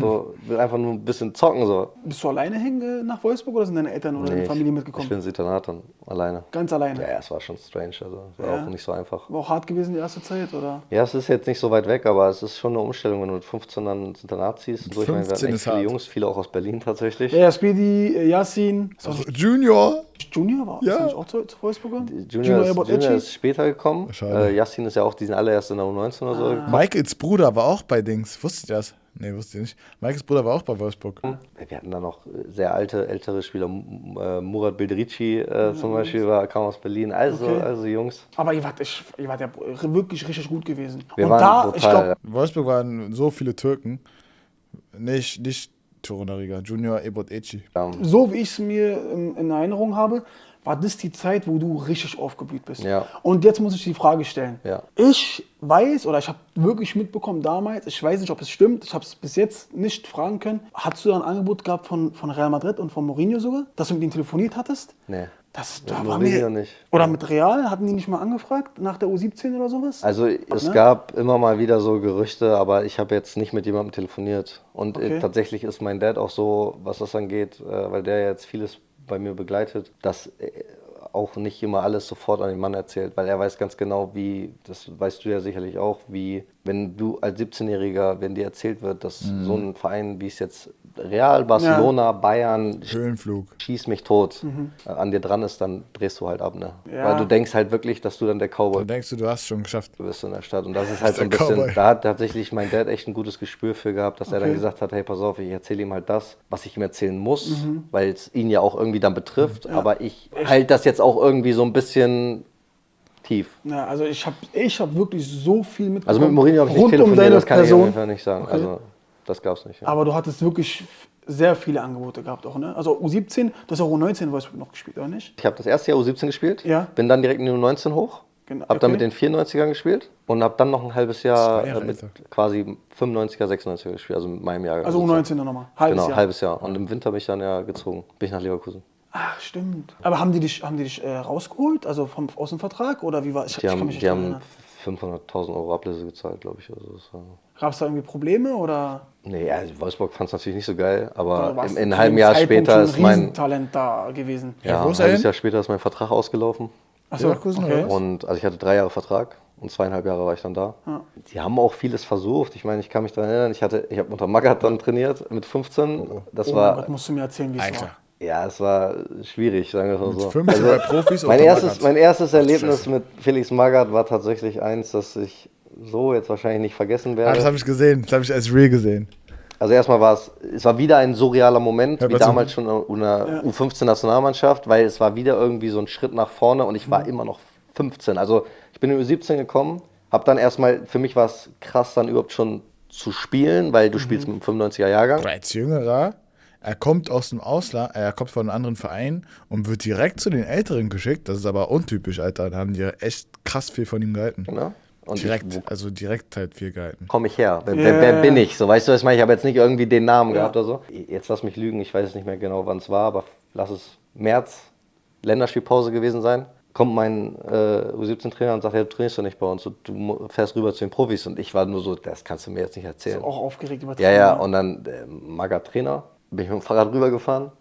So, will einfach nur ein bisschen zocken. So. Bist du alleine hin äh, nach Wolfsburg oder sind deine Eltern oder deine Nee, Familie ich, mitgekommen? ich bin ins Internat dann alleine. Ganz alleine. Ja, es war schon strange. Also, war Ja. auch nicht so einfach. War auch hart gewesen die erste Zeit, oder? Ja, es ist jetzt nicht so weit weg, aber es ist schon eine Umstellung, wenn du mit 15 dann ins Internat ziehst. Und so. Ich meine, wir 15 hatten echt ist viele hart. Jungs, viele auch aus Berlin tatsächlich. Ja, ja Speedy, äh, Yassin, ist auch Junior! Junior war Ja. ist auch zu, zu Wolfsburger? Junior, ist, Ebert Junior ist später gekommen. Äh, Yassin ist ja auch, die sind alle erst in der U19 oder so. gekommen. Michaels Bruder war auch bei Dings. Wusstet ihr das? Nee, wusste ich nicht. Michaels Bruder war auch bei Wolfsburg. Wir hatten da noch äh, sehr alte, ältere Spieler. Äh, Murat Bildrici äh, zum Beispiel war, kam aus Berlin. Also, Okay. also Jungs. Aber ihr wart, ich, ihr wart ja wirklich richtig gut gewesen. Wir Und waren da, brutal. ich glaube, In Wolfsburg waren so viele Türken. Nicht, nicht Turunariga, Junior Ebot Eci. ja, so wie ich es mir in, in Erinnerung habe, war das die Zeit, wo du richtig aufgeblüht bist. Ja. Und jetzt muss ich die Frage stellen. Ja. Ich weiß oder ich habe wirklich mitbekommen damals, ich weiß nicht, ob es stimmt, ich habe es bis jetzt nicht fragen können. Hattest du da ein Angebot gehabt von, von Real Madrid und von Mourinho sogar, dass du mit ihm telefoniert hattest? nee. Das, da war mir, nicht. Oder mit Real? Hatten die nicht mal angefragt nach der U17 oder sowas? Also es Ne? gab immer mal wieder so Gerüchte, aber ich habe jetzt nicht mit jemandem telefoniert. Und Okay. äh, tatsächlich ist mein Dad auch so, was das angeht, äh, weil der jetzt vieles bei mir begleitet, dass äh, auch nicht immer alles sofort an den Mann erzählt, weil er weiß ganz genau, wie, das weißt du ja sicherlich auch, wie, wenn du als 17-Jähriger, wenn dir erzählt wird, dass Mhm. so ein Verein, wie es jetzt Real, Barcelona, Bayern, Höhenflug. schieß mich tot, äh, an dir dran ist, dann drehst du halt ab, ne? Mhm. Ja. Weil du denkst halt wirklich, dass du dann der Cowboy Dann denkst du, du hast schon geschafft. bist in der Stadt. Und das ist halt so ein bisschen, Cowboy. da hat tatsächlich mein Dad echt ein gutes Gespür für gehabt, dass er dann Okay. gesagt hat, hey, pass auf, ich erzähle ihm halt das, was ich ihm erzählen muss, Mhm. weil es ihn ja auch irgendwie dann betrifft. Aber ich halte das jetzt auch irgendwie so ein bisschen tief. Ja, also ich habe ich hab wirklich so viel mitbekommen. Also mit Mourinho habe ich nicht um telefoniert, deine das kann ich auf Person. jeden Fall nicht sagen. Okay. Also das gab es nicht. Ja. Aber du hattest wirklich sehr viele Angebote gehabt auch, ne? Also U17, du hast auch U19 in Wolfsburg noch gespielt, oder nicht? Ich habe das erste Jahr U17 gespielt, Ja. bin dann direkt in die U19 hoch, Genau, habe dann okay. mit den 94ern gespielt und habe dann noch ein halbes Jahr Jahre mit älter. quasi 95er, 96er gespielt, also mit meinem Jahr. Also U19 dann nochmal. Halbes Genau, Jahr. halbes Jahr. Und im Winter bin ich dann ja gezogen. Bin ich nach Leverkusen. Ach, stimmt. Aber haben die dich, haben die dich äh, rausgeholt, also vom Außenvertrag oder wie war es? Die haben, die haben 500.000 Euro Ablöse gezahlt, glaube ich. Also das war Gab es da irgendwie Probleme oder? nee, also Wolfsburg fand es natürlich nicht so geil, aber im, in einem halben Jahr Zeitpunkt später ist ein mein, Riesentalent da gewesen. ja, wo ein ist er halbes? Jahr später ist mein Vertrag ausgelaufen. Achso, okay. Und also ich hatte drei Jahre Vertrag und zweieinhalb Jahre war ich dann da. Die haben auch vieles versucht. Ich meine, ich kann mich daran erinnern, ich hatte, ich habe unter Magath dann trainiert mit 15. Das Oh war, Gott, musst du mir erzählen, wie es war. Ja, es war schwierig, sagen wir es mal so. 15 bei Profis Mein erstes, mein erstes Erlebnis mit Felix Magath war tatsächlich eins, das ich so jetzt wahrscheinlich nicht vergessen Ah, werde. das habe ich gesehen. Das habe ich als Real gesehen. Also erstmal war es, es war wieder ein surrealer Moment, Hör wie damals schon in einer U15-Nationalmannschaft, weil es war wieder irgendwie so ein Schritt nach vorne und ich Mhm. war immer noch 15. Also ich bin in U17 gekommen, habe dann erstmal, für mich war es krass, dann überhaupt schon zu spielen, weil Mhm. du spielst mit dem 95er-Jahrgang. Aber als Jüngerer, er kommt aus dem Ausland, er kommt von einem anderen Verein und wird direkt zu den Älteren geschickt. Das ist aber untypisch, Alter. Da haben die echt krass viel von ihm gehalten. Ne? Und direkt, ich, also direkt halt viel gehalten. komme ich her? Wer, Ja, wer, wer ja, bin ja. ich? So, weißt du, was ich meine? Ich habe jetzt nicht irgendwie den Namen gehabt oder so. Jetzt lass mich lügen, ich weiß es nicht mehr genau, wann es war, aber lass es März, Länderspielpause gewesen sein. Kommt mein äh, U17-Trainer und sagt, ja, du trainierst doch nicht bei uns, du mu- fährst rüber zu den Profis. Und ich war nur so, das kannst du mir jetzt nicht erzählen. Auch aufgeregt über Ja, ja, und dann äh, Maga Trainer, bin ich mit dem Fahrrad rübergefahren,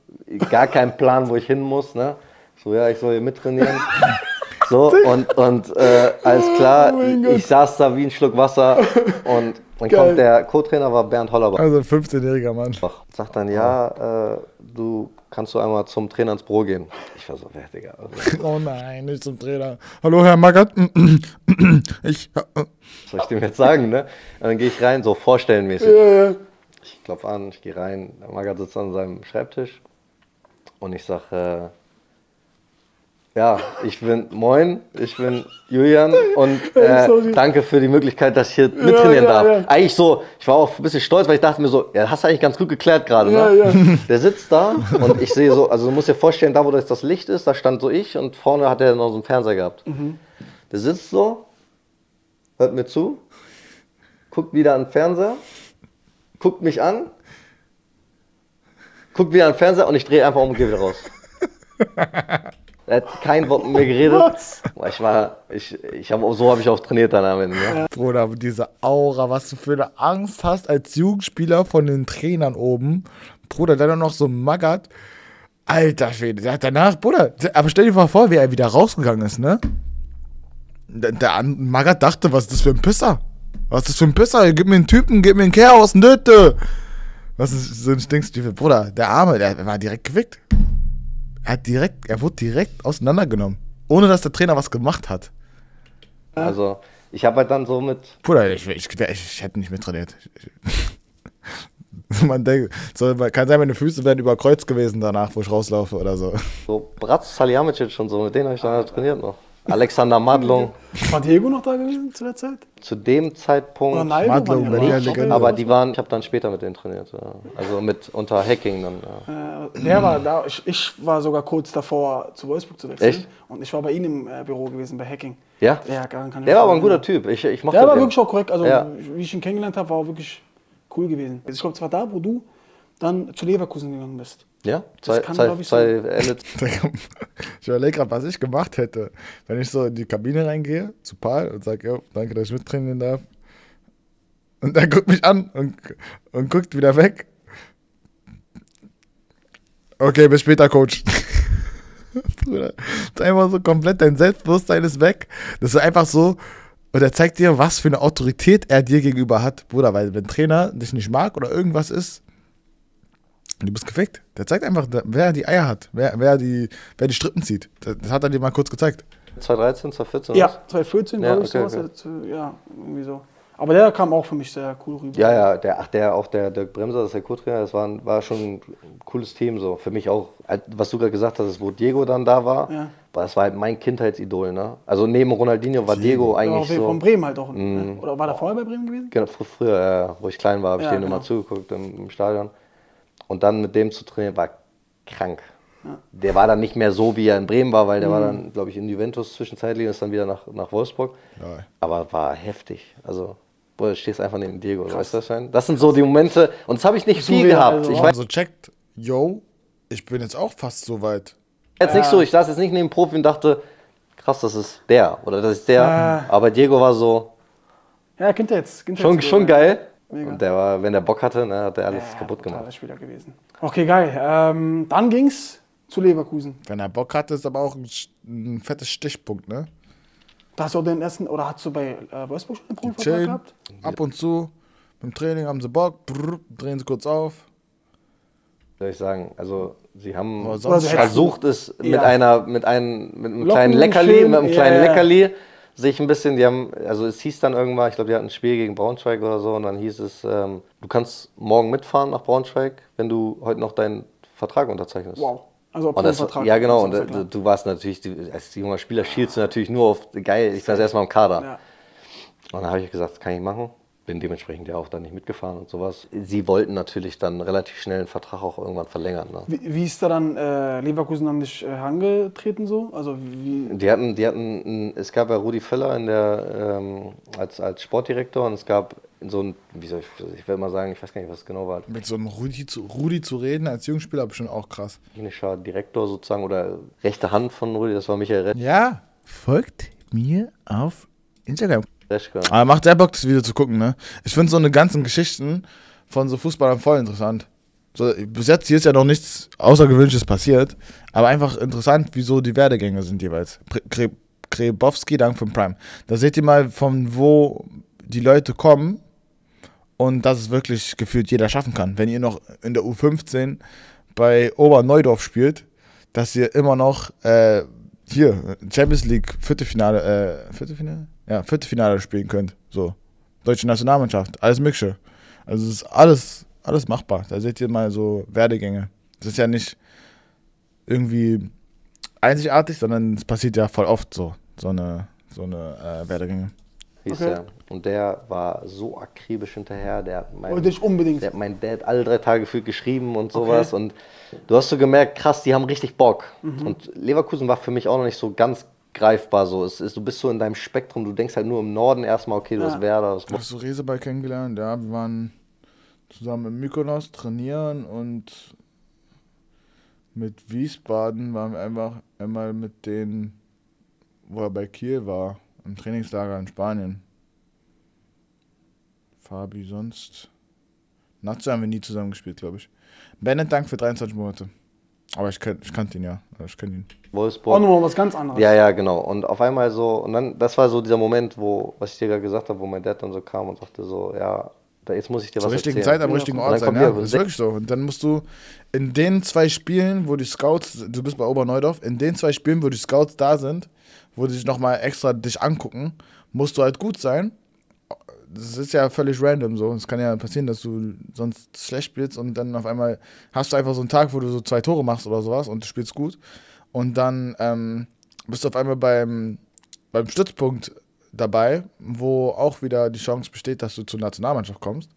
gar kein Plan, wo ich hin muss, ne? So, ja, ich soll hier mittrainieren. So, und, und äh, alles klar, Oh ich saß da wie ein Schluck Wasser und dann Geil. kommt der Co-Trainer, war Bernd Hollerbach. Also ein 15-jähriger Mann. Sagt dann, ja, äh, du kannst du einmal zum Trainer ins Büro gehen. Ich war so, wer, Digga. Was Oh nein, nicht zum Trainer. Hallo, Herr Magath. Ich. soll ich dem jetzt sagen, ne? Und dann gehe ich rein, so vorstellenmäßig. Ja. Ich klopfe an, ich gehe rein, der Magath sitzt an seinem Schreibtisch und ich sage, äh, Ja, ich bin Moin, ich bin Julian und äh, danke für die Möglichkeit, dass ich hier mittrainieren ja, darf. ja. Eigentlich so, ich war auch ein bisschen stolz, weil ich dachte mir so, ja, hast du eigentlich ganz gut geklärt gerade. Ja, Ne? ja. Der sitzt da und ich sehe so, also du musst dir vorstellen, da wo das das Licht ist, da stand so ich und vorne hat er noch so einen Fernseher gehabt. Der sitzt so, hört mir zu, guckt wieder an den Fernseher, guckt mich an, guckt wieder an den Fernseher und ich drehe einfach um und gehe wieder raus. Er hat kein Wort mit mir geredet. Was? Ich war, ich, ich hab, so habe ich auch trainiert dann am Ende. Ne? Bruder, diese Aura, was du für eine Angst hast als Jugendspieler von den Trainern oben. Bruder, der dann noch so maggert. Alter Schwede, der hat danach, Bruder, der- aber stell dir mal vor, wie er wieder rausgegangen ist, ne? Der, der Magath dachte, was ist das für ein Pisser? Was ist das für ein Pisser? Gib mir einen Typen, gib mir einen Kerl aus Nöte. Was ist so ein Stinkstiefel? Bruder, der Arme, der war direkt gewickt. Er hat direkt, er wurde direkt auseinandergenommen. Ohne dass der Trainer was gemacht hat. Also, ich habe halt dann so mit, Bruder, ich, ich, ich, ich hätte nicht mehr trainiert. Man denkt, so, kann sein, meine Füße wären überkreuzt gewesen danach, wo ich rauslaufe oder so. so Bratz Salihamidzic und so, mit denen habe ich dann halt trainiert noch. Alexander Madlung. War Diego noch da gewesen zu der Zeit? Zu dem Zeitpunkt, auch- Legende. aber die waren, ich habe dann später mit denen trainiert. Ja. Also mit unter Hacking dann. Ja. Äh, der war da. Ich, ich war sogar kurz davor, zu Wolfsburg zu wechseln. Echt? Und ich war bei ihm im äh, Büro gewesen, bei Hacking. Ja? Ja, kann, kann ich Der war aber ein guter Typ. Ich, ich mochte Der war den. wirklich auch korrekt. Also, Ja. wie ich ihn kennengelernt habe, war auch wirklich cool gewesen. Ich glaube, es war da, wo du dann zu Leverkusen gegangen bist. Ja, Das zwei, kann, zwei, glaub ich, zwei Ende Ich überlege gerade, was ich gemacht hätte, wenn ich so in die Kabine reingehe, zu Paul und sage, jo, danke, dass ich mittrainieren darf. Und er guckt mich an und, und guckt wieder weg. Okay, bis später, Coach. Bruder, das ist einfach so komplett, dein Selbstbewusstsein ist weg. Das ist einfach so, und er zeigt dir, was für eine Autorität er dir gegenüber hat. Bruder, weil wenn ein Trainer dich nicht mag oder irgendwas ist, du bist gefickt. Der zeigt einfach, wer die Eier hat, wer, wer, die, wer die Strippen zieht. Das, hat er dir mal kurz gezeigt. 2013, 2014? Ja, was? 2014, Ja, glaube ich, okay, sowas. Äh, Ja, irgendwie so. Aber der kam auch für mich sehr cool rüber. Ja, ja, der, ach, der, auch der Dirk Bremser, das ist der Co-Trainer, das war, ein- war schon ein cooles Team, so. Für mich auch, was du gerade gesagt hast, wo Diego dann da war, Ja. war das war halt mein Kindheitsidol, ne? Also neben Ronaldinho war Diego eigentlich auch so. von Bremen halt auch. ne? Oder war der vorher bei Bremen gewesen? Genau, fr früher, ja, wo ich klein war, habe ich Ja, denen genau. immer zugeguckt im, im Stadion. Und dann mit dem zu trainieren, war krank. Der war dann nicht mehr so, wie er in Bremen war, weil der war Mhm. dann, glaube ich, in Juventus zwischenzeitlich und ist dann wieder nach, nach Wolfsburg. Ja. Aber war heftig. Also, boah, du stehst einfach neben Diego, weißt du das? Schein? Das sind so die Momente, und das habe ich nicht viel Surreal, gehabt. also ich weiß Also checkt, yo, ich bin jetzt auch fast so weit. jetzt nicht so, ich saß jetzt nicht neben dem Profi und dachte, krass, das ist der oder das ist der. Ja. Aber Diego war so, Ja, Kindheits. Kindheits schon, schon geil. Mega. Und der war, wenn der Bock hatte, ne, hat er alles Ja, kaputt gemacht. Spieler gewesen. Okay, geil. Ähm, dann ging's zu Leverkusen. Wenn er Bock hatte, ist aber auch ein, ein fettes Stichpunkt, ne? Da hast du auch den ersten, oder hast du bei äh, Wolfsburg schon einen Profivertrag gehabt? ab und zu, beim Training haben sie Bock, brrr, drehen sie kurz auf. soll ich sagen, also sie haben hätten- versucht es mit Ja. einer, mit einem, mit einem Locken kleinen Leckerli, schön, mit einem kleinen ja. Leckerli, sich ein bisschen, die haben, also es hieß dann irgendwann, ich glaube, die hatten ein Spiel gegen Braunschweig oder so, und dann hieß es, ähm, du kannst morgen mitfahren nach Braunschweig, wenn du heute noch deinen Vertrag unterzeichnest. Wow. Also Und das, Profivertrag. ja, genau. Und Das äh, du warst natürlich, du, als junger Spieler schielst du natürlich nur auf, geil, ich das erstmal im Kader. Ja. Und dann habe ich gesagt, das kann ich machen. Bin dementsprechend ja auch dann nicht mitgefahren und sowas. Sie wollten natürlich dann relativ schnell den Vertrag auch irgendwann verlängern. Ne? Wie, wie ist da dann äh, Leverkusen an dich äh, angetreten so? Also wie, Die hatten, die hatten, es gab ja Rudi Völler in der, ähm, als, als Sportdirektor und es gab so ein, wie soll ich, ich will mal sagen, ich weiß gar nicht, was es genau war, Mit so einem Rudi zu, Rudi zu reden als Jungspieler, bestimmt auch krass. technischer Direktor sozusagen oder rechte Hand von Rudi, das war Michael Ja, folgt mir auf Instagram. Aber macht sehr Bock, das Video zu gucken, ne? Ich finde so eine ganzen Geschichten von so Fußballern voll interessant. So, bis jetzt hier ist ja noch nichts Außergewöhnliches passiert, aber einfach interessant, wieso die Werdegänge sind jeweils. Krebowski, dank von Prime. Da seht ihr mal, von wo die Leute kommen und dass es wirklich gefühlt jeder schaffen kann. Wenn ihr noch in der U15 bei Oberneudorf spielt, dass ihr immer noch äh, hier Champions League Viertelfinale, äh, Viertelfinale? Ja, Viertelfinale spielen könnt. So. Deutsche Nationalmannschaft, alles Mögliche. Also es ist alles, alles machbar. Da seht ihr mal so Werdegänge. Das ist ja nicht irgendwie einzigartig, sondern es passiert ja voll oft so, so eine, so eine äh, Werdegänge. Okay. Und der war so akribisch hinterher. Der hat mein, Wollte ich unbedingt. Der hat mein Dad alle drei Tage gefühlt geschrieben und sowas. Und du hast so gemerkt, krass, die haben richtig Bock. Mhm. Und Leverkusen war für mich auch noch nicht so ganz greifbar. So. Es ist, du bist so in deinem Spektrum, du denkst halt nur im Norden erstmal, okay, du Ja. hast Werder. Das Hast du Reseball kennengelernt? Ja, wir waren zusammen in Mykonos trainieren und mit Wiesbaden waren wir einfach einmal mit denen, wo er bei Kiel war, im Trainingslager in Spanien. Fabi, sonst. Nacho haben wir nie zusammen gespielt, glaube ich. Bennett, Dank für 23 Monate. Aber ich, kenn, ich kannte ihn ja. Also Ich kenne ihn. Wolfsburg. Auch nochmal was ganz anderes. Ja, ja, genau. Und auf einmal so, und dann, das war so dieser Moment, wo, was ich dir gerade gesagt habe, wo mein Dad dann so kam und sagte so, ja, da, jetzt muss ich dir Zur was richtigen erzählen. Zeit am Ja. richtigen Ort sein. Ja, das ist wirklich so. Und dann musst du in den zwei Spielen, wo die Scouts, du bist bei Oberneudorf, in den zwei Spielen, wo die Scouts da sind, wo die sich nochmal extra dich angucken, musst du halt gut sein. Das ist ja völlig random so. Es kann ja passieren, dass du sonst schlecht spielst und dann auf einmal hast du einfach so einen Tag, wo du so zwei Tore machst oder sowas und du spielst gut. Und dann ähm, bist du auf einmal beim, beim Stützpunkt dabei, wo auch wieder die Chance besteht, dass du zur Nationalmannschaft kommst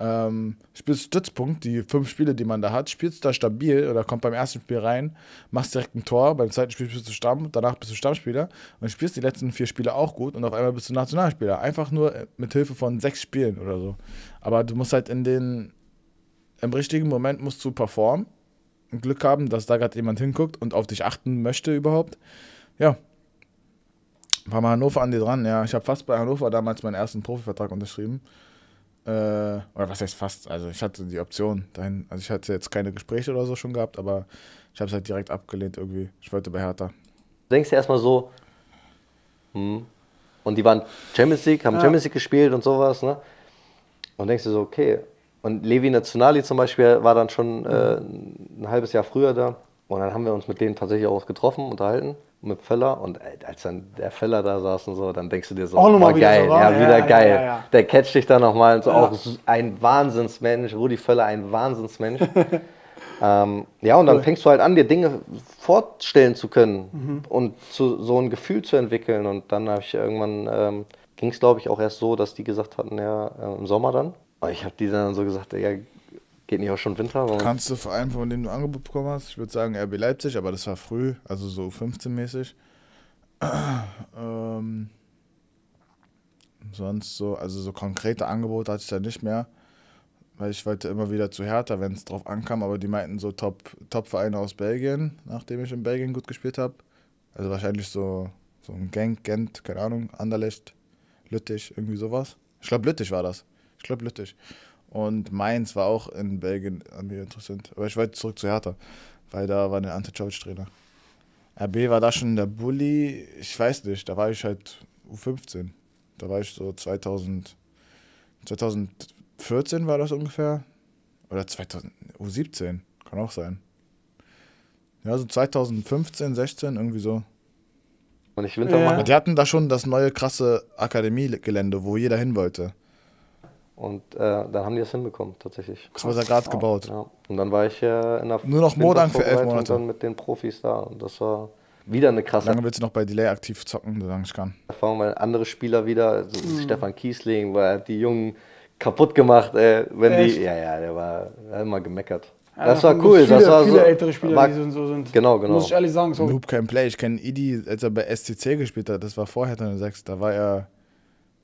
ähm, spielst Stützpunkt, die fünf Spiele, die man da hat, spielst da stabil oder kommt beim ersten Spiel rein, machst direkt ein Tor, beim zweiten Spiel bist du Stamm, danach bist du Stammspieler und spielst die letzten vier Spiele auch gut und auf einmal bist du Nationalspieler. Einfach nur äh, mit Hilfe von sechs Spielen oder so. Aber du musst halt in den, im richtigen Moment musst du performen, und Glück haben, dass da gerade jemand hinguckt und auf dich achten möchte überhaupt. Ja. War mal Hannover an dir dran, ja. Ich habe fast bei Hannover damals meinen ersten Profivertrag unterschrieben. Äh, oder was heißt fast? Also ich hatte die Option dahin. Also ich hatte jetzt keine Gespräche oder so schon gehabt, aber ich habe es halt direkt abgelehnt irgendwie. Ich wollte bei Hertha. Du denkst dir erstmal so, hm. Und die waren Champions League, haben Champions League gespielt und sowas, ne? Und denkst dir so, okay. Und Levi Nazionali zum Beispiel war dann schon äh, ein halbes Jahr früher da. Und dann haben wir uns mit denen tatsächlich auch getroffen, unterhalten, mit Feller. Und äh, als dann der Feller da saß und so, dann denkst du dir so, Auch nochmal wieder geil, so, ja, Ja, wieder ja, geil. ja. Der catcht dich da nochmal und so auch ein Wahnsinnsmensch, Rudi Völler, ein Wahnsinnsmensch. ähm, ja, und dann fängst du halt an, dir Dinge vorstellen zu können Mhm. und zu, so ein Gefühl zu entwickeln. Und dann habe ich irgendwann, ähm, ging es glaube ich auch erst so, dass die gesagt hatten, ja, äh, im Sommer dann. Und ich habe die dann so gesagt, ja, geht nicht auch schon Winter? Warum- Kannst du Verein, von dem du Angebot bekommen hast? Ich würde sagen RB Leipzig, aber das war früh, also so 15-mäßig. ähm, sonst so, also so konkrete Angebote hatte ich da nicht mehr, weil ich wollte immer wieder zu Hertha, wenn es drauf ankam, aber die meinten so Top- Top-Vereine aus Belgien, nachdem ich in Belgien gut gespielt habe. Also wahrscheinlich so, so ein Genk, Gent, keine Ahnung, Anderlecht, Lüttich, irgendwie sowas. Ich glaube Lüttich war das. Ich glaube Lüttich. Und Mainz war auch in Belgien an mir interessant. Aber ich wollte zurück zu Hertha, weil da war der Ante Czovic Trainer. RB war da schon der Bully, ich weiß nicht, da war ich halt U15. Da war ich so 2000, 2014 war das ungefähr. Oder 2000, U17, kann auch sein. Ja, so 2015, 16, irgendwie so. Und ich Winter Ja. machen. Die hatten da schon das neue krasse Akademiegelände, wo jeder hin wollte. Und äh, dann haben die das hinbekommen, tatsächlich. Das wurde da gerade gebaut. Ja. Und dann war ich äh, in der Nur noch Modang für elf Monate. dann mit den Profis da. Und das war wieder eine krasse Lange willst du noch bei Delay aktiv zocken, solange ich kann. Erfahrung, weil andere Spieler wieder, so Stefan Kiesling, weil er hat die Jungen kaputt gemacht, ey, wenn Echt? die, ja, ja, der war, der hat immer gemeckert. Ja, das war cool, viele, das war viele so. ältere Spieler, war, die so, so sind. Genau, genau. Muss ich ehrlich sagen. So. Noob kein Play. Ich kenne Idi, als er bei SCC gespielt hat. Das war vorher dann 6. Da war er,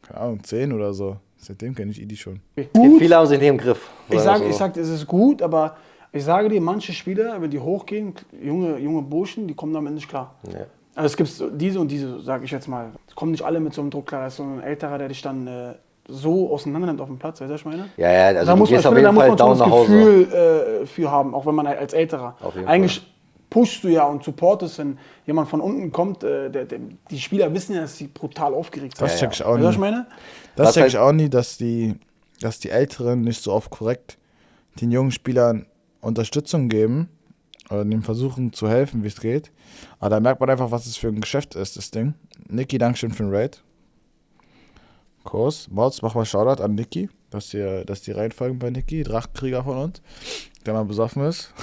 keine Ahnung, 10 oder so. Seitdem kenne ich Idi schon. Gut. Viele haben sich nicht im Griff. Ich sage, wir ich so. sag, es ist gut, aber ich sage dir, manche Spieler, wenn die hochgehen, junge, junge Burschen, die kommen damit nicht klar. Ja. Also es gibt so diese und diese, sage ich jetzt mal. Es kommen nicht alle mit so einem Druck klar. Da ist so ein älterer, der dich dann äh, so auseinander nimmt auf dem Platz, weißt du, was ich meine? Ja, ja, also da du muss man, auf finde, da jeden muss Fall man schon down das nach Hause. Gefühl äh, für haben, auch wenn man als Älterer. Auf jeden Eigentlich pushst du ja und supportest, wenn jemand von unten kommt. Äh, der, der, die Spieler wissen ja, dass sie brutal aufgeregt sind. Das check ich auch du, was nie. ich meine? Das Was check ich auch nie, dass die, dass die Älteren nicht so oft korrekt den jungen Spielern Unterstützung geben oder dem versuchen zu helfen, wie es geht. Aber da merkt man einfach, was es für ein Geschäft ist, das Ding. Niki, Dankeschön für den Raid. Kurs. Mods, mach mal Shoutout an Niki, dass die, dass die reinfolgen bei Niki, Drachenkrieger von uns, der mal besoffen ist.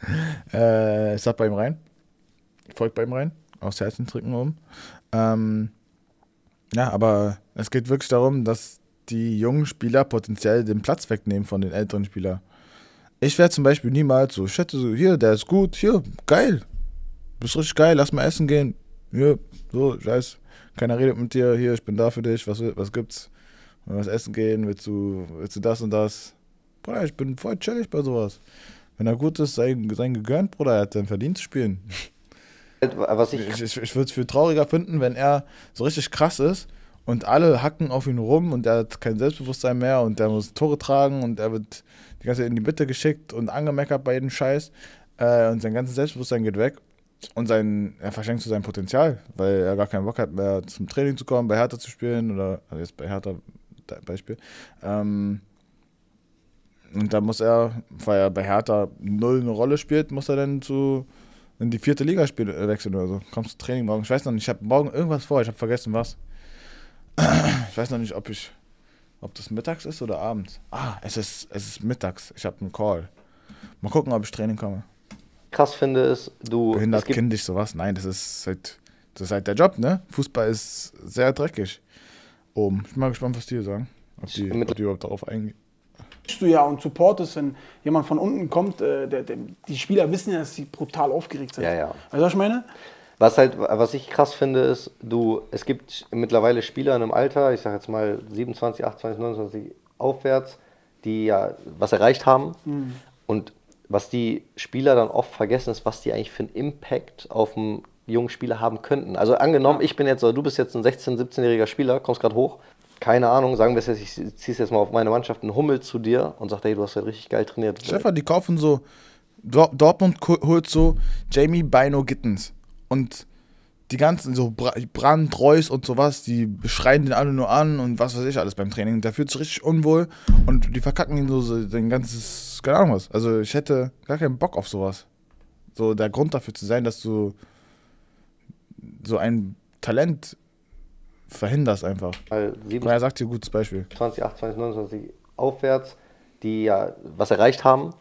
äh, ich sag bei ihm rein. folgt bei ihm rein, aufs Herzen trinken um. Ähm, ja, aber es geht wirklich darum, dass die jungen Spieler potenziell den Platz wegnehmen von den älteren Spielern. Ich wäre zum Beispiel niemals so, ich hätte so, hier, der ist gut, hier, geil. Bist richtig geil, lass mal essen gehen. Hier, so, scheiß, keiner redet mit dir, hier, ich bin da für dich, was, was gibt's? Wollen wir was essen gehen, willst du, willst du das und das? Bruder, ich bin voll chillig bei sowas. Wenn er gut ist, sein, sein gegönnt, Bruder, er hat dann verdient zu spielen. Was ich, Ich, ich, ich würde es viel trauriger finden, wenn er so richtig krass ist und alle hacken auf ihn rum und er hat kein Selbstbewusstsein mehr und der muss Tore tragen und er wird die ganze Zeit in die Mitte geschickt und angemeckert bei jedem Scheiß äh, und sein ganzes Selbstbewusstsein geht weg und sein, er verschenkt so sein Potenzial, weil er gar keinen Bock hat mehr zum Training zu kommen, bei Hertha zu spielen oder also jetzt bei Hertha Beispiel. Ähm, und da muss er, weil er bei Hertha null eine Rolle spielt, muss er dann zu in die vierte Liga spielen, äh, wechseln oder so. Kommst du Training morgen? Ich weiß noch nicht, ich habe morgen irgendwas vor, ich habe vergessen was. Ich weiß noch nicht, ob ich, ob das mittags ist oder abends. Ah, es ist, es ist mittags. Ich habe einen Call. Mal gucken, ob ich Training komme. krass finde, ist, du. Behindert, kindisch, sowas. Nein, das ist halt, das ist halt der Job, ne? Fußball ist sehr dreckig. Oben. Ich bin mal gespannt, was die hier sagen. Ob die, ob die überhaupt darauf eingehen. Du ja und supportest, wenn jemand von unten kommt, äh, der, der, die Spieler wissen ja, dass sie brutal aufgeregt sind. Ja, ja. Weißt du, was ich meine? Was halt, was ich krass finde, ist, du, es gibt mittlerweile Spieler in einem Alter, ich sag jetzt mal 27, 28, 29 aufwärts, die ja was erreicht haben. Und was die Spieler dann oft vergessen, ist, was die eigentlich für einen Impact auf einen jungen Spieler haben könnten. Also angenommen, ich bin jetzt, oder du bist jetzt ein 16-, 17-jähriger Spieler, kommst gerade hoch, keine Ahnung, sagen wir es jetzt, ich zieh's jetzt mal auf meine Mannschaft, ein Hummel zu dir und sagt, hey, du hast halt richtig geil trainiert. Stefan, die kaufen so, Dor- Dortmund holt so Jamie Bino Gittens. Und die ganzen, so Bra Brand, Reus und sowas, die schreien den alle nur an und was weiß ich alles beim Training. Der fühlt sich richtig unwohl und die verkacken ihn so, so den ganzes, keine Ahnung was. Also ich hätte gar keinen Bock auf sowas. So der Grund dafür zu sein, dass du so ein Talent verhinderst einfach. Weil Und er sagt dir ein gutes Beispiel. 20, 28, 29 aufwärts, die ja was erreicht haben.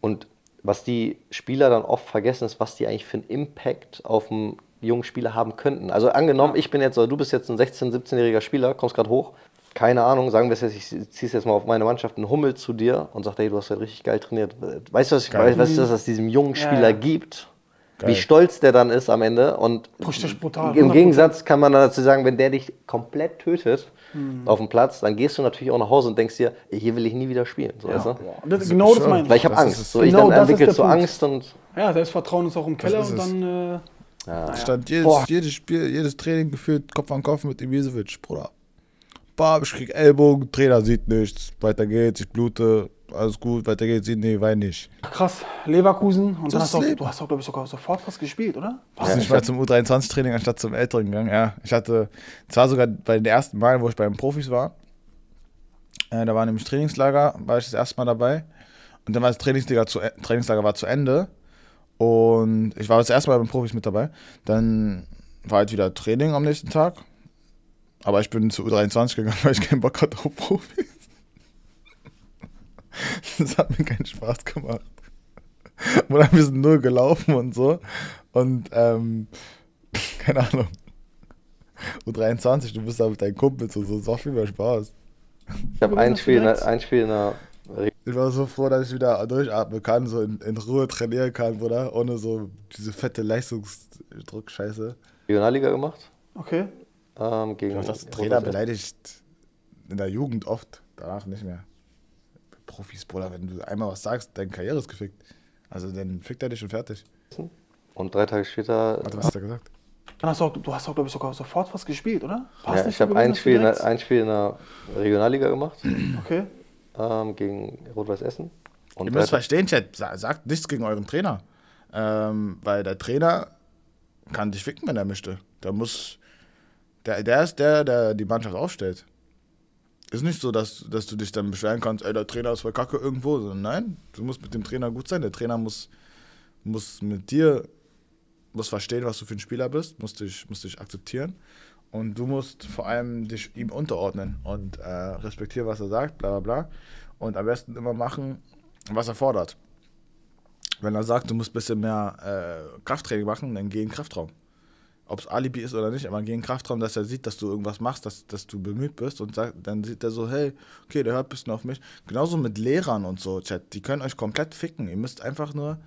Und was die Spieler dann oft vergessen, ist, was die eigentlich für einen Impact auf einen jungen Spieler haben könnten. Also angenommen, ich bin jetzt, oder du bist jetzt ein 16-, 17-jähriger Spieler, kommst gerade hoch, keine Ahnung, sagen wir es jetzt, ich ziehe es jetzt mal auf meine Mannschaft, ein Hummel zu dir und sagt, hey, du hast halt richtig geil trainiert. Weißt du, was ich Geil. weiß, was es das diesem jungen Ja, Spieler ja. gibt? Geil. Wie stolz der dann ist am Ende und dich brutal. im 100%. Gegensatz kann man dann dazu sagen, wenn der dich komplett tötet auf dem Platz, dann gehst du natürlich auch nach Hause und denkst dir, hier will ich nie wieder spielen. So, weißt du? Und das, genau das meine Weil ich. ich habe Das Angst. So, ich Genau dann das ist entwickelst der du Punkt. Angst und Ja, Selbstvertrauen ist auch im Keller und dann. Äh, ja. Stand jedes, Boah. jedes Spiel, jedes Training gefühlt Kopf an Kopf mit Ibisevic, Bruder. Bam, ich krieg Ellbogen, Trainer sieht nichts, weiter geht's, ich blute, alles gut, weiter geht's, nee, wein nicht. krass, Leverkusen. Und So dann hast du, auch, du hast auch, glaube ich, sogar sofort was gespielt, oder? Bist du nicht mal zum U23-Training anstatt zum Älteren gegangen? Ja, ich hatte, zwar sogar bei den ersten Malen, wo ich bei den Profis war, äh, da war nämlich Trainingslager, war ich das erste Mal dabei. Und dann war das Trainingslager, zu, Trainingslager war zu Ende. Und ich war das erste Mal bei den Profis mit dabei. Dann war halt wieder Training am nächsten Tag. Aber ich bin zu U23 gegangen, weil ich keinen Bock hatte auf Profis. Das hat mir keinen Spaß gemacht. Und dann wir sind nur gelaufen und so. Und ähm, keine Ahnung. U23, du bist da mit deinen Kumpels und so, es war viel mehr Spaß. Ich habe ein Spiel, in der- ein Spiel in der Ich war so froh, dass ich wieder durchatmen kann, so in, in Ruhe trainieren kann, Bruder, ohne so diese fette Leistungsdruck-Scheiße. Regionalliga gemacht. Okay. Ähm, gegen Ich dachte, Trainer beleidigt in der Jugend oft, danach nicht mehr. Profis, Bruder, wenn du einmal was sagst, deine Karriere ist gefickt. Also dann fickt er dich und fertig. Und drei Tage später, Warte, was hat er gesagt? Dann hast du, auch, du hast auch, glaube ich, sogar sofort was gespielt, oder? War's ja, ich habe ein Spiel, in ein Spiel in der Regionalliga gemacht, Okay. ähm, gegen Rot-Weiß Essen. Und Ihr müsst verstehen, Chat, sa- sagt nichts gegen euren Trainer. Ähm, weil der Trainer kann dich ficken, wenn er möchte. Der muss. Der, der ist der, der die Mannschaft aufstellt. Ist nicht so, dass, dass du dich dann beschweren kannst, ey, der Trainer ist voll kacke irgendwo. Sondern nein, du musst mit dem Trainer gut sein. Der Trainer muss, muss mit dir muss verstehen, was du für ein Spieler bist, muss dich, muss dich akzeptieren. Und du musst vor allem dich ihm unterordnen und äh, respektieren, was er sagt, bla bla bla. Und am besten immer machen, was er fordert. Wenn er sagt, du musst ein bisschen mehr äh, Krafttraining machen, dann geh in den Kraftraum. Ob es Alibi ist oder nicht, aber den Kraftraum, dass er sieht, dass du irgendwas machst, dass, dass du bemüht bist und sagt, dann sieht er so, hey, okay, der hört ein bisschen auf mich. Genauso mit Lehrern und so, Chat, die können euch komplett ficken. Ihr müsst einfach nur,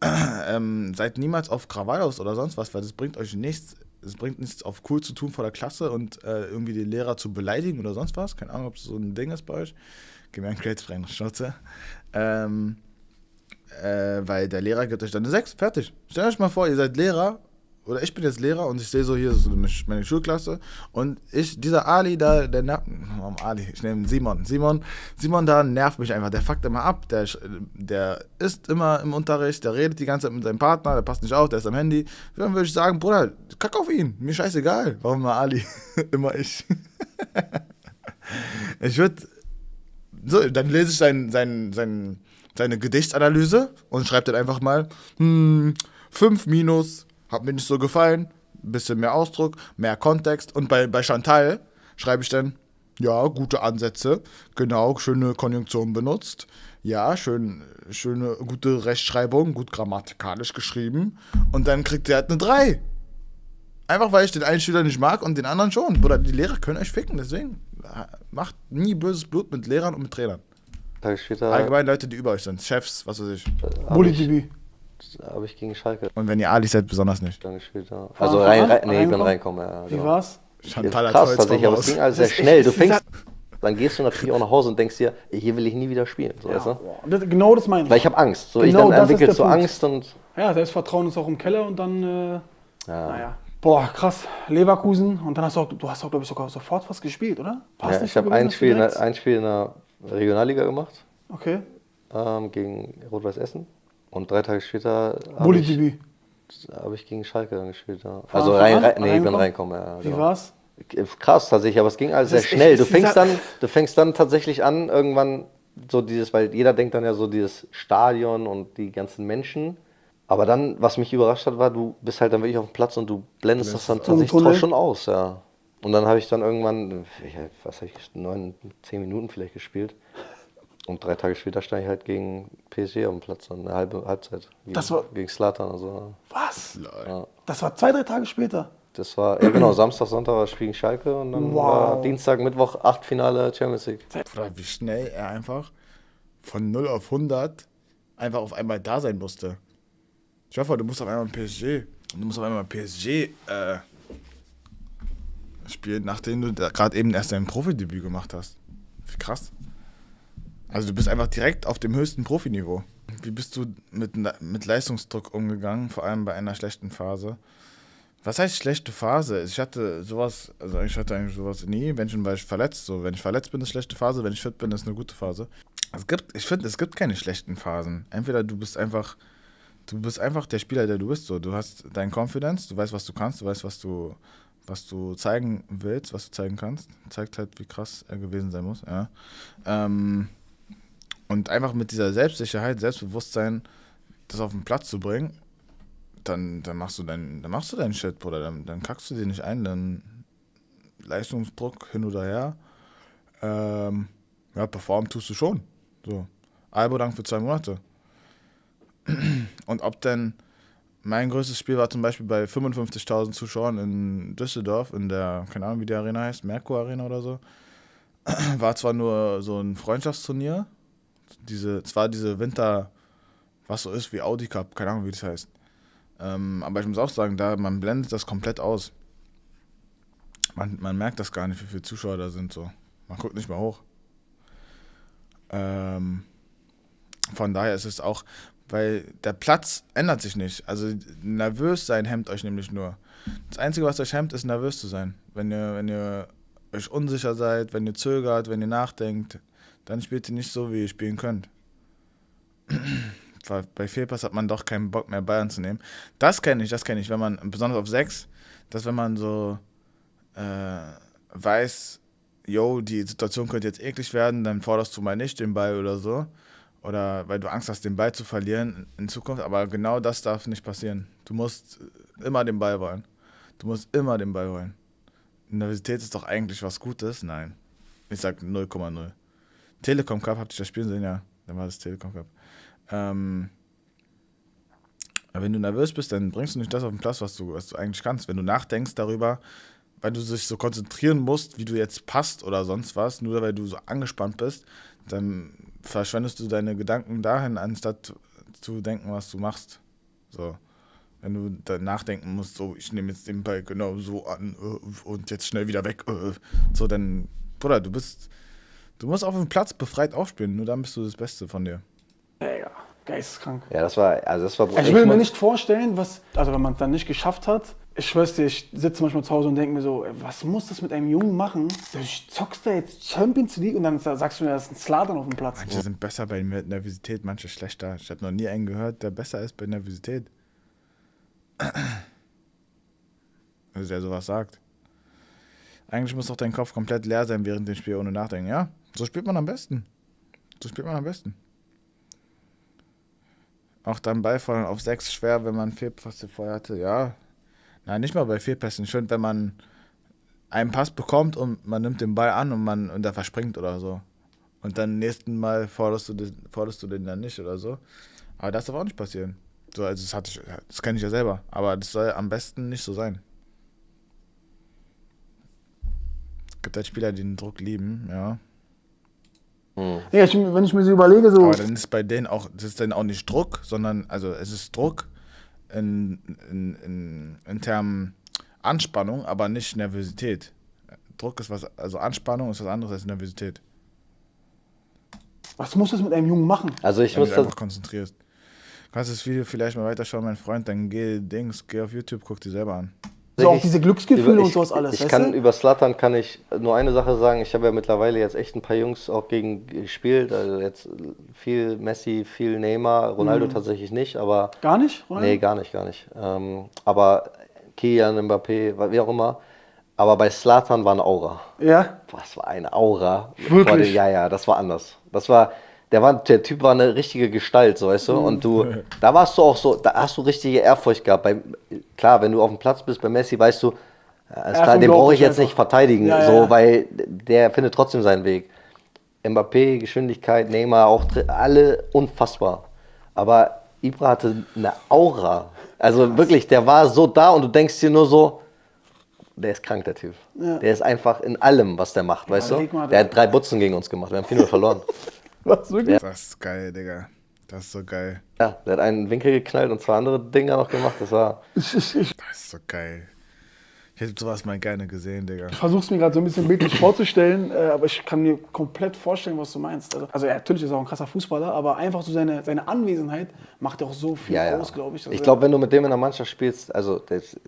ähm, seid niemals auf Krawall aus oder sonst was, weil das bringt euch nichts. Es bringt nichts auf cool zu tun vor der Klasse und äh, irgendwie die Lehrer zu beleidigen oder sonst was. Keine Ahnung, ob es so ein Ding ist bei euch. Gemerkt, Grades frei Schnauze. Ähm, äh, weil der Lehrer gibt euch dann eine 6, fertig. Stellt euch mal vor, ihr seid Lehrer oder ich bin jetzt Lehrer und ich sehe so hier so eine, meine Schulklasse und ich, dieser Ali da, der nervt, warum Ali, ich nehme Simon, Simon, Simon da nervt mich einfach, der fuckt immer ab, der, der ist immer im Unterricht, der redet die ganze Zeit mit seinem Partner, der passt nicht auf, der ist am Handy, dann würde ich sagen, Bruder, kack auf ihn, mir scheißegal, warum immer Ali, immer ich. ich würde, so, dann lese ich sein, sein, sein, seine Gedichtsanalyse und schreibe dann einfach mal, hm, 5 minus hat mir nicht so gefallen. Bisschen mehr Ausdruck, mehr Kontext. Und bei, bei Chantal schreibe ich dann, ja, gute Ansätze. Genau, schöne Konjunktion benutzt. Ja, schön, schöne, gute Rechtschreibung, gut grammatikalisch geschrieben. Und dann kriegt sie halt eine 3. Einfach weil ich den einen Schüler nicht mag und den anderen schon. Oder die Lehrer können euch ficken, deswegen macht nie böses Blut mit Lehrern und mit Trainern. Allgemein Leute, die über euch sind. Chefs, was weiß ich. Habe ich, ich gegen Schalke Und wenn ihr Ali seid, besonders nicht. dann gespielt. Ja. Also Anfang rein, rein, nee, ich bin Reinkommen? reinkommen, ja. Wie genau. war's? Chantal hat Krass, tatsächlich, aber es ging alles sehr schnell. Du fängst, dann gehst du natürlich auch nach Hause und denkst dir, hier will ich nie wieder spielen. So, weißt du? Das, genau das meine ich. Weil ich habe Angst. So, ich Genau, dann das ist entwickelt so Punkt. Angst und Ja, Selbstvertrauen ist auch im Keller und dann, äh, ja. naja. Boah, krass. Leverkusen und dann hast du auch, du hast auch, glaube ich, sogar sofort was gespielt, oder? War's ja nicht ich habe ein Spiel, in der- ein Spiel in der Regionalliga gemacht Okay. ähm, gegen Rot-Weiß Essen und drei Tage später habe ich, Bulli-Debüt. hab ich gegen Schalke dann gespielt. Ja. Also rein, rein, nee, ich bin Reinkommen? reinkommen. Ja, Wie genau. war's? Krass tatsächlich, aber es ging alles sehr Das ist schnell. Du fängst, dann, du fängst dann tatsächlich an, irgendwann so dieses, weil jeder denkt dann ja so dieses Stadion und die ganzen Menschen. Aber dann, was mich überrascht hat, war, du bist halt dann wirklich auf dem Platz und du blendest das dann Im tatsächlich Tunnel? schon aus, ja. Und dann habe ich dann irgendwann, was habe ich, neun, zehn Minuten vielleicht gespielt. Und drei Tage später stand ich halt gegen PSG auf dem Platz, dann eine halbe Halbzeit. Gegen, Das war- gegen Slatan. Also, Was? ja. Das war zwei, drei Tage später. Das war, ja genau, Samstag, Sonntag war das Spiel gegen Schalke und dann Wow. war Dienstag, Mittwoch, Achtfinale Champions League. Oder wie schnell er einfach von 0 auf 100 einfach auf einmal da sein musste. Ich hoffe, du musst auf einmal PSG. Du musst auf einmal PSG äh, spielen, nachdem du da gerade eben erst dein Profidebüt gemacht hast. Wie krass. Also du bist einfach direkt auf dem höchsten Profiniveau. Wie bist du mit, mit Leistungsdruck umgegangen, vor allem bei einer schlechten Phase? Was heißt schlechte Phase? Ich hatte sowas, also ich hatte eigentlich sowas nie. Wenn schon war ich verletzt. So, wenn ich verletzt bin, ist schlechte Phase. Wenn ich fit bin, ist eine gute Phase. Es gibt, ich finde, es gibt keine schlechten Phasen. Entweder du bist einfach, du bist einfach der Spieler, der du bist. So, du hast dein Confidence, du weißt, was du kannst, du weißt, was du, was du zeigen willst, was du zeigen kannst. Zeigt halt, wie krass er gewesen sein muss. Ja. Ähm, und einfach mit dieser Selbstsicherheit, Selbstbewusstsein, das auf den Platz zu bringen, dann, dann machst du dein, dann machst du deinen Shit, Bruder. Dann, dann kackst du dir nicht ein, dann Leistungsdruck hin oder her. Ähm, ja, performen tust du schon. So. Albo Dank für zwei Monate. Und ob denn mein größtes Spiel war zum Beispiel bei 55.000 Zuschauern in Düsseldorf, in der, keine Ahnung, wie die Arena heißt, Merkur Arena oder so. War zwar nur so ein Freundschaftsturnier, diese, zwar diese Winter, was so ist wie Audi Cup, keine Ahnung, wie das heißt. Ähm, aber ich muss auch sagen, da man blendet das komplett aus. Man, man merkt das gar nicht, wie viele Zuschauer da sind. So. Man guckt nicht mal hoch. Ähm, von daher ist es auch, weil der Platz ändert sich nicht. Also nervös sein hemmt euch nämlich nur. Das Einzige, was euch hemmt, ist nervös zu sein. Wenn ihr, wenn ihr euch unsicher seid, wenn ihr zögert, wenn ihr nachdenkt, dann spielt ihr nicht so, wie ihr spielen könnt. Bei Fehlpass hat man doch keinen Bock mehr Bayern zu nehmen. Das kenne ich, das kenne ich, wenn man, besonders auf 6, dass wenn man so äh, weiß, yo, die Situation könnte jetzt eklig werden, dann forderst du mal nicht den Ball oder so. Oder weil du Angst hast, den Ball zu verlieren in Zukunft. Aber genau das darf nicht passieren. Du musst immer den Ball wollen. Du musst immer den Ball wollen. Universität ist doch eigentlich was Gutes? Nein. Ich sag 0,0. Telekom Cup, habt ihr das Spiel sehen? Ja, dann war das Telekom Cup. Ähm, Aber wenn du nervös bist, dann bringst du nicht das auf den Platz, was du, was du eigentlich kannst. Wenn du nachdenkst darüber, weil du dich so konzentrieren musst, wie du jetzt passt oder sonst was, nur weil du so angespannt bist, dann verschwendest du deine Gedanken dahin, anstatt zu denken, was du machst. So. Wenn du dann nachdenken musst, so, ich nehme jetzt den Ball genau so an äh, und jetzt schnell wieder weg. Äh, so, dann, Bruder, du bist, du musst auf dem Platz befreit aufspielen, nur dann bist du das Beste von dir. Digga, geisteskrank. Ja, das war, also das war Also ich will mir nicht vorstellen, was, also wenn man es dann nicht geschafft hat, ich schwör's dir, ich sitze manchmal zu Hause und denke mir so, was muss das mit einem Jungen machen? Du zockst da jetzt Champions League und dann sagst du mir, das ist ein Slatan auf dem Platz. Manche sind besser bei Nervosität, manche schlechter. Ich habe noch nie einen gehört, der besser ist bei Nervosität. Also der sowas sagt. Eigentlich muss doch dein Kopf komplett leer sein während dem Spiel ohne Nachdenken. Ja, so spielt man am besten. So spielt man am besten. Auch dann Beifallen auf 6 schwer, wenn man Fehlpässe vorher hatte. Ja, nein, nicht mal bei Fehlpässen. Finde, wenn man einen Pass bekommt und man nimmt den Ball an und man und der verspringt oder so. Und dann nächsten Mal forderst du, den, forderst du den dann nicht oder so. Aber das darf auch nicht passieren. So, also das, hatte ich, das kenne ich ja selber. Aber das soll am besten nicht so sein. Es gibt halt Spieler, die den Druck lieben, ja. Ja, ich, wenn ich mir so überlege, so. Aber dann ist bei denen auch, das ist dann auch nicht Druck, sondern, also es ist Druck in, in, in, in Termen Anspannung, aber nicht Nervosität. Druck ist was, also Anspannung ist was anderes als Nervosität. Was muss das mit einem Jungen machen? Also ich Wenn du muss dich das, einfach konzentrierst. Kannst das Video vielleicht mal weiterschauen, mein Freund, dann geh Dings, geh auf YouTube, guck dir selber an. So auch ich- diese Glücksgefühle über- und ich- sowas alles. Ich kann du? über Slatan kann ich nur eine Sache sagen. Ich habe ja mittlerweile jetzt echt ein paar Jungs auch gegen gespielt. Also jetzt viel Messi, viel Neymar, Ronaldo Mhm. tatsächlich nicht, aber Gar nicht? Oder? nee, gar nicht, gar nicht. Ähm, aber Kian, Mbappé, wie auch immer. Aber bei Slatan war eine Aura. Ja. Was war eine Aura? Wirklich? Dem- ja, ja, das war anders. Das war, der, war, der Typ war eine richtige Gestalt, so weißt du. Mhm. Und du, da warst du auch so, da hast du richtige Ehrfurcht gehabt. Bei, klar, wenn du auf dem Platz bist bei Messi, weißt du, Er ist klar, den brauche ich jetzt nicht einfach. verteidigen, Ja, so, ja. weil der findet trotzdem seinen Weg. Mbappé, Geschwindigkeit, Neymar, auch alle unfassbar. Aber Ibra hatte eine Aura. Also wirklich, der war so da und du denkst dir nur so, der ist krank, der Typ. Ja. Der ist einfach in allem, was der macht, weißt du? leg mal, der der- hat drei Butzen gegen uns gemacht, wir haben 4-0 verloren. Was, wirklich? Das ist geil, Digga. Das ist so geil. Ja, der hat einen Winkel geknallt und zwei andere Dinger noch gemacht. Das war. Das ist so geil. Ich hätte sowas mal gerne gesehen, Digga. Ich versuche es mir gerade so ein bisschen bildlich vorzustellen, äh, aber ich kann mir komplett vorstellen, was du meinst. Also, also ja, natürlich ist er auch ein krasser Fußballer, aber einfach so seine, seine Anwesenheit macht ja auch so viel Ja, ja. aus, glaube ich. dass Ich glaube, wenn du mit dem in der Mannschaft spielst, also das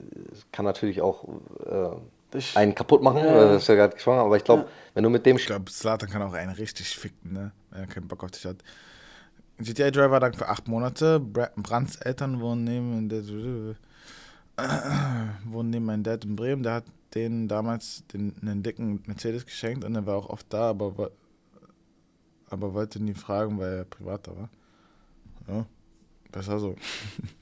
kann natürlich auch äh, einen kaputt machen, Ja. das ist ja gerade geschwungen, aber ich glaube, wenn du mit dem Ich glaube, Slatan kann auch einen richtig ficken, ne? Wenn er keinen Bock auf dich hat. GTA Driver dann für acht Monate. Bra Brands Eltern wohnen neben, der, wohnen neben meinem Dad in Bremen. Der hat denen damals den, einen dicken Mercedes geschenkt und er war auch oft da, aber, aber wollte nie fragen, weil er privat war. Ja, besser so.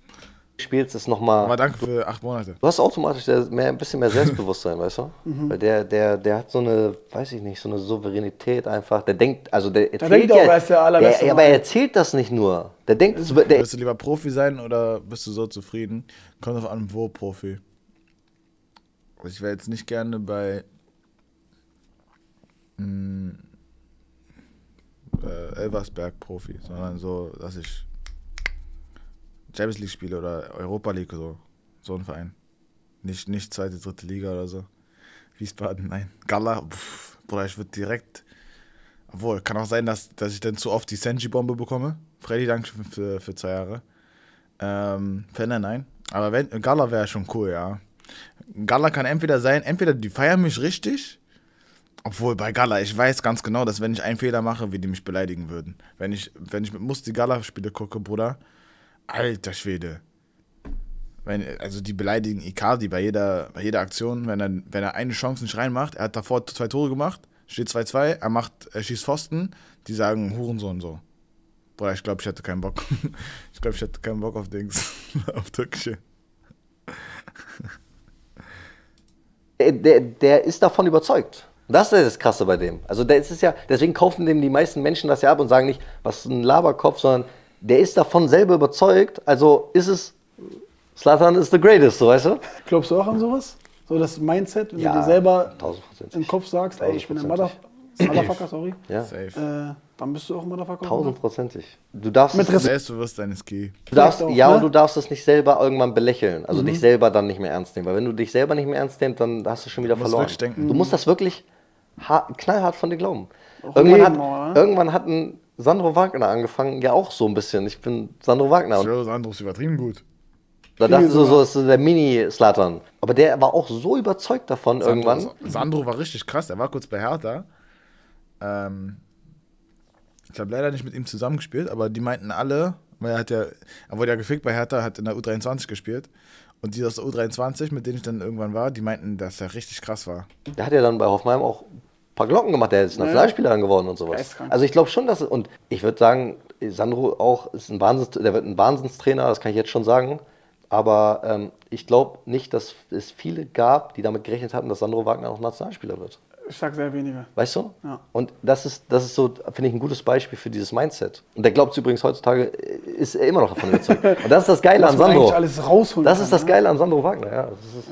spielst, ist nochmal. Aber danke für acht Monate. Du hast automatisch der- mehr, ein bisschen mehr Selbstbewusstsein, weißt du? Mhm. Weil der, der, der hat so eine, weiß ich nicht, so eine Souveränität einfach. Der denkt, also der erzählt denkt auch, ja, er ist der Allerbeste, der, ja, aber er erzählt das nicht nur. Der denkt, es der, Willst du lieber Profi sein oder bist du so zufrieden? Kommt drauf an, wo Profi. Ich wäre jetzt nicht gerne bei mh, äh, Elversberg Profi, sondern so, dass ich Champions League spiele oder Europa League, so, so ein Verein. Nicht, nicht zweite, dritte Liga oder so. Wiesbaden, nein. Gala, pff, Bruder, ich würde direkt. Obwohl, kann auch sein, dass, dass ich dann zu oft die Senji-Bombe bekomme. Freddy, danke für, für, zwei Jahre. Ähm, Fenner, nein. Aber wenn, Gala wäre schon cool, ja. Gala kann entweder sein, entweder die feiern mich richtig, obwohl bei Gala, ich weiß ganz genau, dass wenn ich einen Fehler mache, wie die mich beleidigen würden. Wenn ich, wenn ich mit Musti Gala-Spiele gucke, Bruder, alter Schwede. Wenn, also die beleidigen Icardi bei jeder, bei jeder Aktion, wenn er, wenn er eine Chance nicht reinmacht, er hat davor zwei Tore gemacht, steht 2-2, er macht, er schießt Pfosten, die sagen Hurensohn so. Bruder, ich glaube, ich hätte keinen Bock. ich glaube, ich hätte keinen Bock auf Dings, auf Türkische. der, der, ist davon überzeugt. Das ist das Krasse bei dem. Also der ist es ja, deswegen kaufen dem die meisten Menschen das ja ab und sagen nicht, was ist ein Laberkopf, sondern der ist davon selber überzeugt. Also ist es Slatan ist the greatest, so weißt du? Glaubst du auch an sowas? So das Mindset, wenn Ja, du dir selber 1000%. im Kopf sagst, ey, ich bin ein 1000%. Motherf Motherfucker, sorry, Ja, Safe. äh, dann bist du auch ein Motherfucker. tausendprozentig. Du darfst, Mit es- Respekt. Selbstbewusstsein ist key. du darfst auch, ja, ne? und du darfst es nicht selber irgendwann belächeln. Also Mhm. dich selber dann nicht mehr ernst nehmen. Weil wenn du dich selber nicht mehr ernst nimmst, dann hast du schon wieder musst verloren. Du musst das wirklich hart, knallhart von dir glauben. Irgendwann hat, ne? irgendwann hat ein Sandro Wagner angefangen, ja auch so ein bisschen. Ich bin Sandro Wagner. Und Joe Sandro ist übertrieben gut. da dachte ich so, so ist der Mini-Slatan. Aber der war auch so überzeugt davon irgendwann. Sandro, Sandro war richtig krass. Er war kurz bei Hertha. Ähm, ich habe leider nicht mit ihm zusammengespielt, aber die meinten alle, weil er hat ja, er wurde ja gefickt bei Hertha, hat in der U23 gespielt. Und die aus der U23, mit denen ich dann irgendwann war, die meinten, dass er richtig krass war. Der hat ja dann bei Hoffenheim auch paar Glocken gemacht. Der ist Nationalspieler dann geworden und sowas. Also ich glaube schon, dass und ich würde sagen, Sandro auch ist ein Wahnsinns, der wird ein Wahnsinnstrainer, das kann ich jetzt schon sagen. Aber ähm, ich glaube nicht, dass es viele gab, die damit gerechnet hatten, dass Sandro Wagner auch Nationalspieler wird. Ich sag sehr wenige. Weißt du? Ja. Und das ist, das ist so, finde ich, ein gutes Beispiel für dieses Mindset. Und der glaubt übrigens heutzutage, ist er immer noch davon überzeugt. Und das ist das Geile an Sandro. alles rausholen Das ist das ne? Geile an Sandro Wagner, ja. Das ist,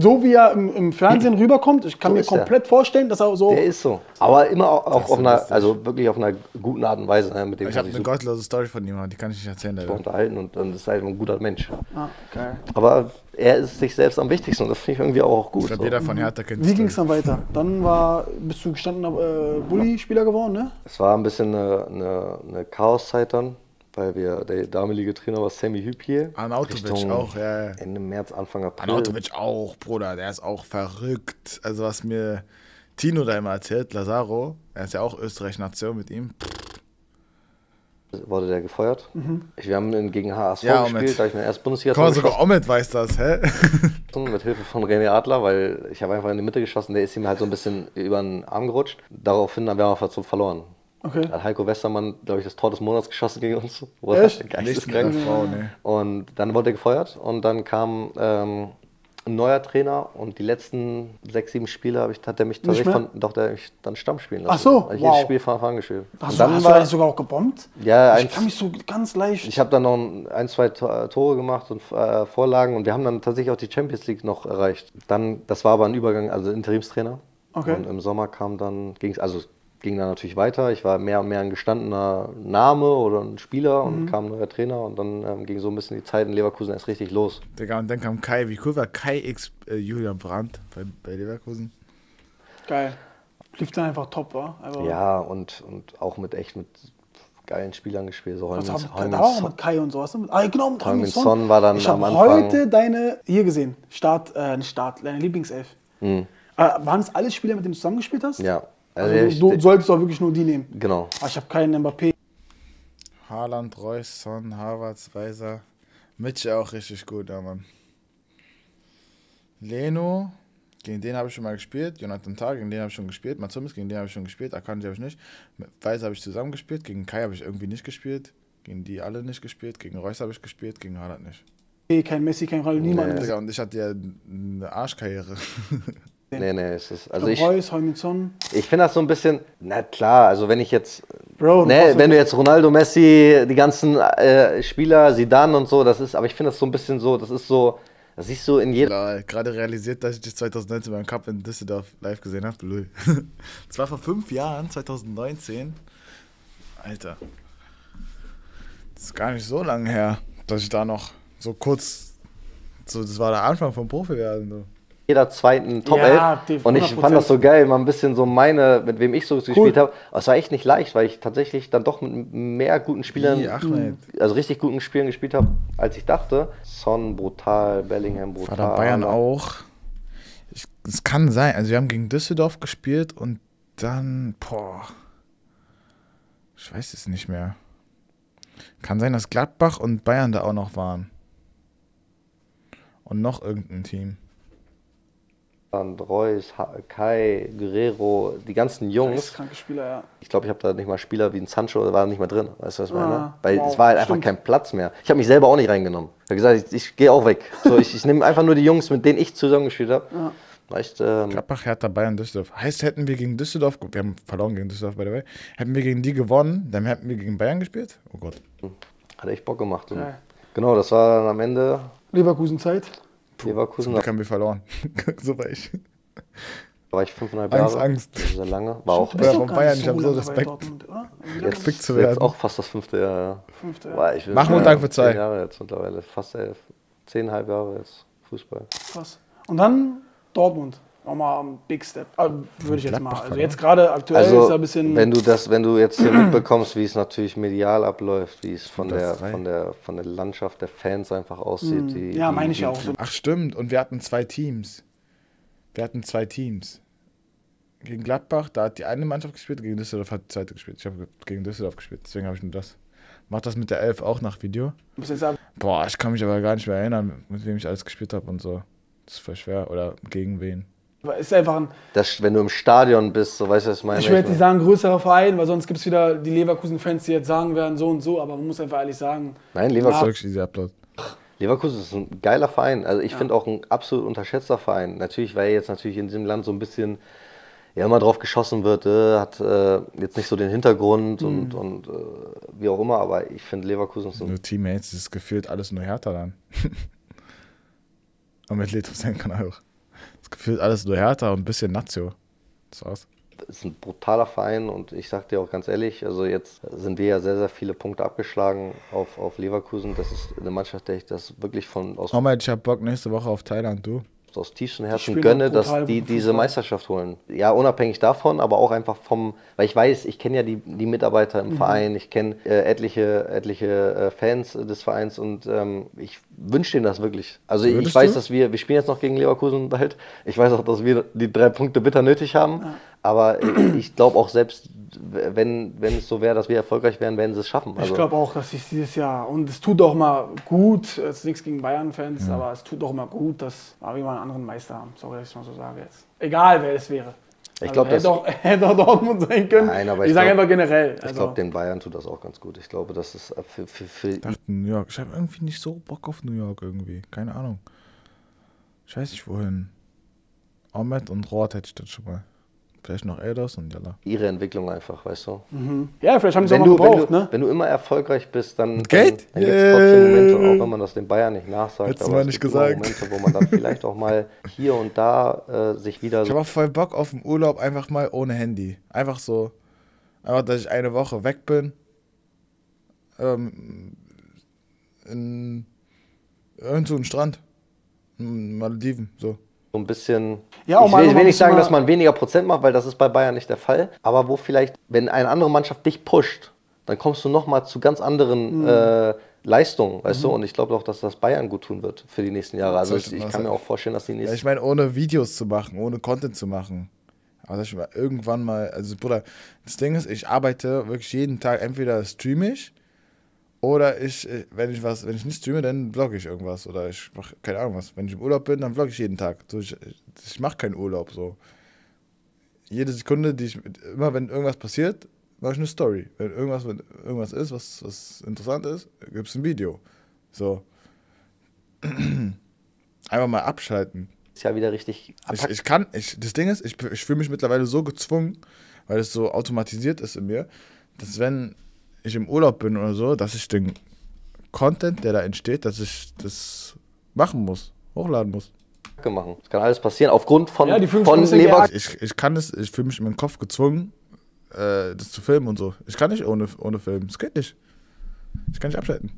So wie er im, im Fernsehen rüberkommt, ich kann So mir er. komplett vorstellen, dass er so. Der ist so. Aber immer auch, auch auf einer, also wirklich auf einer guten Art und Weise, ne, mit dem Ich habe ich eine super gottlose Story von ihm, die kann ich nicht erzählen. Leider. unterhalten und dann ist halt ein guter Mensch. Ah, geil. Aber er ist sich selbst am wichtigsten und das finde ich irgendwie auch gut. Ich glaube, so. jeder von Hertha kennt Wie ging es dann weiter? Dann war, bist du gestandener äh, Bully-Spieler geworden, ne? Es war ein bisschen eine, eine, eine Chaoszeit dann, weil wir, der damalige Trainer war Sammy Hüppier. Arnautovic auch, ja. Ende März, Anfang April. Arnautovic auch, Bruder, der ist auch verrückt. Also was mir Tino da immer erzählt, Lazaro, er ist ja auch Österreich-Nation mit ihm. wurde der gefeuert. Ich, wir haben in- gegen HSV Ja, gespielt, Omet. da habe ich meine erste bundesliga Guck mal, sogar Omet weiß das, hä? mit Hilfe von René Adler, weil ich habe einfach in die Mitte geschossen, der ist ihm halt so ein bisschen über den Arm gerutscht. Daraufhin haben wir einfach so verloren. Okay. Hat Heiko Westermann, glaube ich, das Tor des Monats geschossen gegen uns. Boah, Echt? Geisteskrank. Frau, ne. Und dann wurde er gefeuert und dann kam ähm, ein neuer Trainer und die letzten sechs, sieben Spiele habe ich, hat er mich tatsächlich von, doch, der mich dann Stamm spielen lassen. Ach so, ich wow. jedes Spiel von Anfang an gespielt. Hast, und du, dann hast du war, das sogar auch gebombt? ja, Ich eins, kann mich so ganz leicht. ich habe dann noch ein, zwei To- Tore gemacht und äh, Vorlagen und wir haben dann tatsächlich auch die Champions League noch erreicht. Dann, das war aber ein Übergang, also Interimstrainer. Okay. Und im Sommer kam dann, ging's, also es ging dann natürlich weiter. Ich war mehr und mehr ein gestandener Name oder ein Spieler Mhm. und kam ein neuer Trainer und dann ähm, ging so ein bisschen die Zeit in Leverkusen erst richtig los. Digga, und dann kam Kai, wie cool war Kai X äh, Julian Brandt bei, bei Leverkusen? Geil. Lief dann einfach top, war? Einfach, Ja, und, und auch mit echt mit geilen Spielern gespielt. So Was Heung-Min- haben, da war auch mit Kai und so. Hast du mit, ah, genau, mit Heung-Min Son war dann Ich am Anfang- heute deine, hier gesehen, Start, äh, nicht Start, deine Lieblingself. Mhm. Äh, waren es alles Spieler, mit denen du zusammengespielt hast? Ja. Also, ich- du, du solltest doch wirklich nur die nehmen. genau. Aber ich habe keinen Mbappé. Haaland, Reus, Son, Havertz, Weiser. Mitchell auch richtig gut, ja, Mann. Leno, gegen den habe ich schon mal gespielt. Jonathan Tah, gegen den habe ich schon gespielt. Matsumis, gegen den habe ich schon gespielt. Akanji habe ich nicht. Mit Weiser habe ich zusammen gespielt. Gegen Kai habe ich irgendwie nicht gespielt. Gegen die alle nicht gespielt. Gegen Reus habe ich gespielt. Gegen Haaland nicht. Kein Messi, kein Ronaldo, niemand. Digga, und ich hatte ja eine Arschkarriere. Nee, nee, es ist, also Ich Reus, Heung-Min Son. ich finde das so ein bisschen, na klar, also wenn ich jetzt, Bro, du ne, wenn du jetzt Ronaldo, Messi, die ganzen äh, Spieler, Zidane und so, das ist, aber ich finde das so ein bisschen so, das ist so, das siehst du in jeder, Klar, gerade realisiert, dass ich dich 2019 beim Cup in Düsseldorf live gesehen habe. Lul. Das war vor fünf Jahren, 2019. Alter. Das ist gar nicht so lange her, dass ich da noch so kurz. So, das war der Anfang vom Profi werden. So. Jeder zweiten Top Ja, 11. die- Und ich 100%. fand das so geil, mal ein bisschen so meine, mit wem ich so gespielt habe. Aber es war echt nicht leicht, weil ich tatsächlich dann doch mit mehr guten Spielern, Wie also richtig guten Spielen gespielt habe, als ich dachte. Son brutal, Bellingham brutal. War da Bayern auch. Es kann sein. Also, wir haben gegen Düsseldorf gespielt und dann. Boah. Ich weiß es nicht mehr. Kann sein, dass Gladbach und Bayern da auch noch waren. Und noch irgendein Team. Und Reus, Ha- Kai, Guerrero, die ganzen Jungs. kranke Spieler, ja. Ich glaube, ich habe da nicht mal Spieler wie ein Sancho, der war nicht mehr drin. Weißt du, was ich meine? Ah, Weil wow, es war halt einfach stimmt. kein Platz mehr. Ich habe mich selber auch nicht reingenommen. Ich habe gesagt, ich, ich gehe auch weg. So, ich ich nehme einfach nur die Jungs, mit denen ich zusammengespielt habe. Ja. Echt, ähm, Gladbach, Hertha, Bayern, Düsseldorf. Heißt, hätten wir gegen Düsseldorf, wir haben verloren gegen Düsseldorf, by the way, hätten wir gegen die gewonnen, dann hätten wir gegen Bayern gespielt? Oh Gott. hat echt Bock gemacht. Geil. Genau, das war dann am Ende Leverkusen-Zeit. Leverkusen. Da haben wir verloren. so war ich. war ich fünfeinhalb Angst, Jahre. Angst. Das ist Sehr lange. War auch Ja, von Bayern, nicht ich hab so Respekt. Dortmund, jetzt, Respekt zu jetzt werden. auch fast das fünfte Jahr. Fünfte Jahr. Boah, Machen wir Dank für zwei. Zehn Jahre jetzt mittlerweile. Fast elf. Zehneinhalb Jahre jetzt Fußball. Krass. Und dann Dortmund. Nochmal ein Big Step. Ah, Würde ich jetzt mal. Also jetzt gerade aktuell ist Also, er ein bisschen. wenn du das, wenn du jetzt hier mitbekommst, wie es natürlich medial abläuft, wie es von der, von der, von der Landschaft der Fans einfach aussieht. Die, Hm. ja, die, meine ich ja auch so. Ach stimmt, und wir hatten zwei Teams. Wir hatten zwei Teams. Gegen Gladbach, da hat die eine Mannschaft gespielt, gegen Düsseldorf hat die zweite gespielt. Ich habe gegen Düsseldorf gespielt, deswegen habe ich nur das. Mach das mit der Elf auch nach Video. Boah, ich kann mich aber gar nicht mehr erinnern, mit wem ich alles gespielt habe und so. Das ist voll schwer. Oder gegen wen. Ist einfach ein. Das, wenn du im Stadion bist, so weißt du, was ich meine. Ich will jetzt nicht sagen größerer Verein, weil sonst gibt es wieder die Leverkusen-Fans, die jetzt sagen werden, so und so, aber man muss einfach ehrlich sagen, Nein, Das ist Leverkusen, Upload. Leverkusen ist ein geiler Verein. Also ich finde auch ein absolut unterschätzter Verein. Natürlich, weil jetzt natürlich in diesem Land so ein bisschen ja immer drauf geschossen wird, äh, hat äh, jetzt nicht so den Hintergrund und, Mhm. und äh, wie auch immer, aber ich finde Leverkusen ist ein Nur Teammates, das ist gefühlt alles nur härter dann. und mit Leto sein kann auch. Das ist gefühlt alles nur härter und ein bisschen Nazio. Das war's. ist ein brutaler Verein und ich sag dir auch ganz ehrlich, also jetzt sind wir ja sehr, sehr viele Punkte abgeschlagen auf, auf Leverkusen. Das ist eine Mannschaft, der ich das wirklich von aus, Nochmal, ich hab Bock nächste Woche auf Thailand, du. aus tiefstem Herzen gönne, dass die diese. Meisterschaft holen. Ja, unabhängig davon, aber auch einfach vom, weil ich weiß, ich kenne ja die, die Mitarbeiter Mhm. im Verein, ich kenne äh, etliche, etliche äh, Fans des Vereins und ähm, ich wünsche denen das wirklich. Also ich Würdest weiß, du? dass wir, wir spielen jetzt noch gegen Leverkusen bald. Ich weiß auch, dass wir die drei Punkte bitter nötig haben. Aber ich- ich glaube auch selbst, wenn, wenn es so wäre, dass wir erfolgreich wären, werden sie es schaffen. Also, ich glaube auch, dass sich dieses Jahr, und es tut auch mal gut, es ist nichts gegen Bayern-Fans, aber es tut auch mal gut, dass wir mal einen anderen Meister haben. Sorry, dass ich mal so sage jetzt. Egal, wer es wäre. Ich glaub, hätte das- auch, hätte auch Dortmund sein können. Nein, aber ich ich sage einfach generell. ich Also, glaube, den Bayern tut das auch ganz gut. Ich glaube, das ist für, für, für Ich dachte New York. Ich habe irgendwie nicht so Bock auf New York irgendwie. Keine Ahnung. Ich weiß nicht wohin. Ahmed und Roth hätte ich dann schon mal. Vielleicht noch Eldos und Yalla. ihre Entwicklung einfach, weißt du? ja, vielleicht haben sie Wenn auch mal du, wenn, gebraucht, du, ne? wenn du immer erfolgreich bist, dann, Geld? dann, dann gibt es trotzdem Momente, auch wenn man das den Bayern nicht nachsagt, Hättest du aber mal es nicht gesagt. Momente, wo man dann vielleicht auch mal hier und da äh, sich wieder Ich habe auch voll Bock auf einen Urlaub einfach mal ohne Handy. Einfach so. Einfach, dass ich eine Woche weg bin. Ähm, in irgend so einen Strand. In Malediven, so. So ein bisschen. Ja, auch ich mal will, ich will nicht sagen, dass man weniger Prozent macht, weil das ist bei Bayern nicht der Fall. Aber wo vielleicht, wenn eine andere Mannschaft dich pusht, dann kommst du nochmal zu ganz anderen Mhm. äh, Leistungen, weißt du? Und ich glaube auch, dass das Bayern gut tun wird für die nächsten Jahre. Also ich, ich kann mir auch vorstellen, dass die Ja, nächsten. ich meine, ohne Videos zu machen, ohne Content zu machen. Dass ich mal irgendwann mal, also Bruder, das Ding ist, ich arbeite wirklich jeden Tag, entweder streame ich oder ich, äh, wenn ich was, wenn ich nicht streame, dann vlogge ich irgendwas. Oder ich mache, keine Ahnung was. Wenn ich im Urlaub bin, dann vlogge ich jeden Tag. So, ich ich mache keinen Urlaub so. Jede Sekunde, die ich, immer wenn irgendwas passiert, mache ich eine Story. Wenn irgendwas, wenn irgendwas ist, was, was interessant ist, gibt es ein Video. So. Einfach mal abschalten. ist ja wieder richtig Ich, ich kann, ich, das Ding ist, ich, ich fühle mich mittlerweile so gezwungen, weil es so automatisiert ist in mir, dass wenn ich im Urlaub bin oder so, dass ich den Content, der da entsteht, dass ich das machen muss, hochladen muss. Machen. Das kann alles passieren. Aufgrund von, Ja, von Lever Ich, ich kann es, ich fühle mich in meinem Kopf gezwungen, äh, das zu filmen und so. Ich kann nicht ohne, ohne Filmen. Es geht nicht. Ich kann nicht abschalten.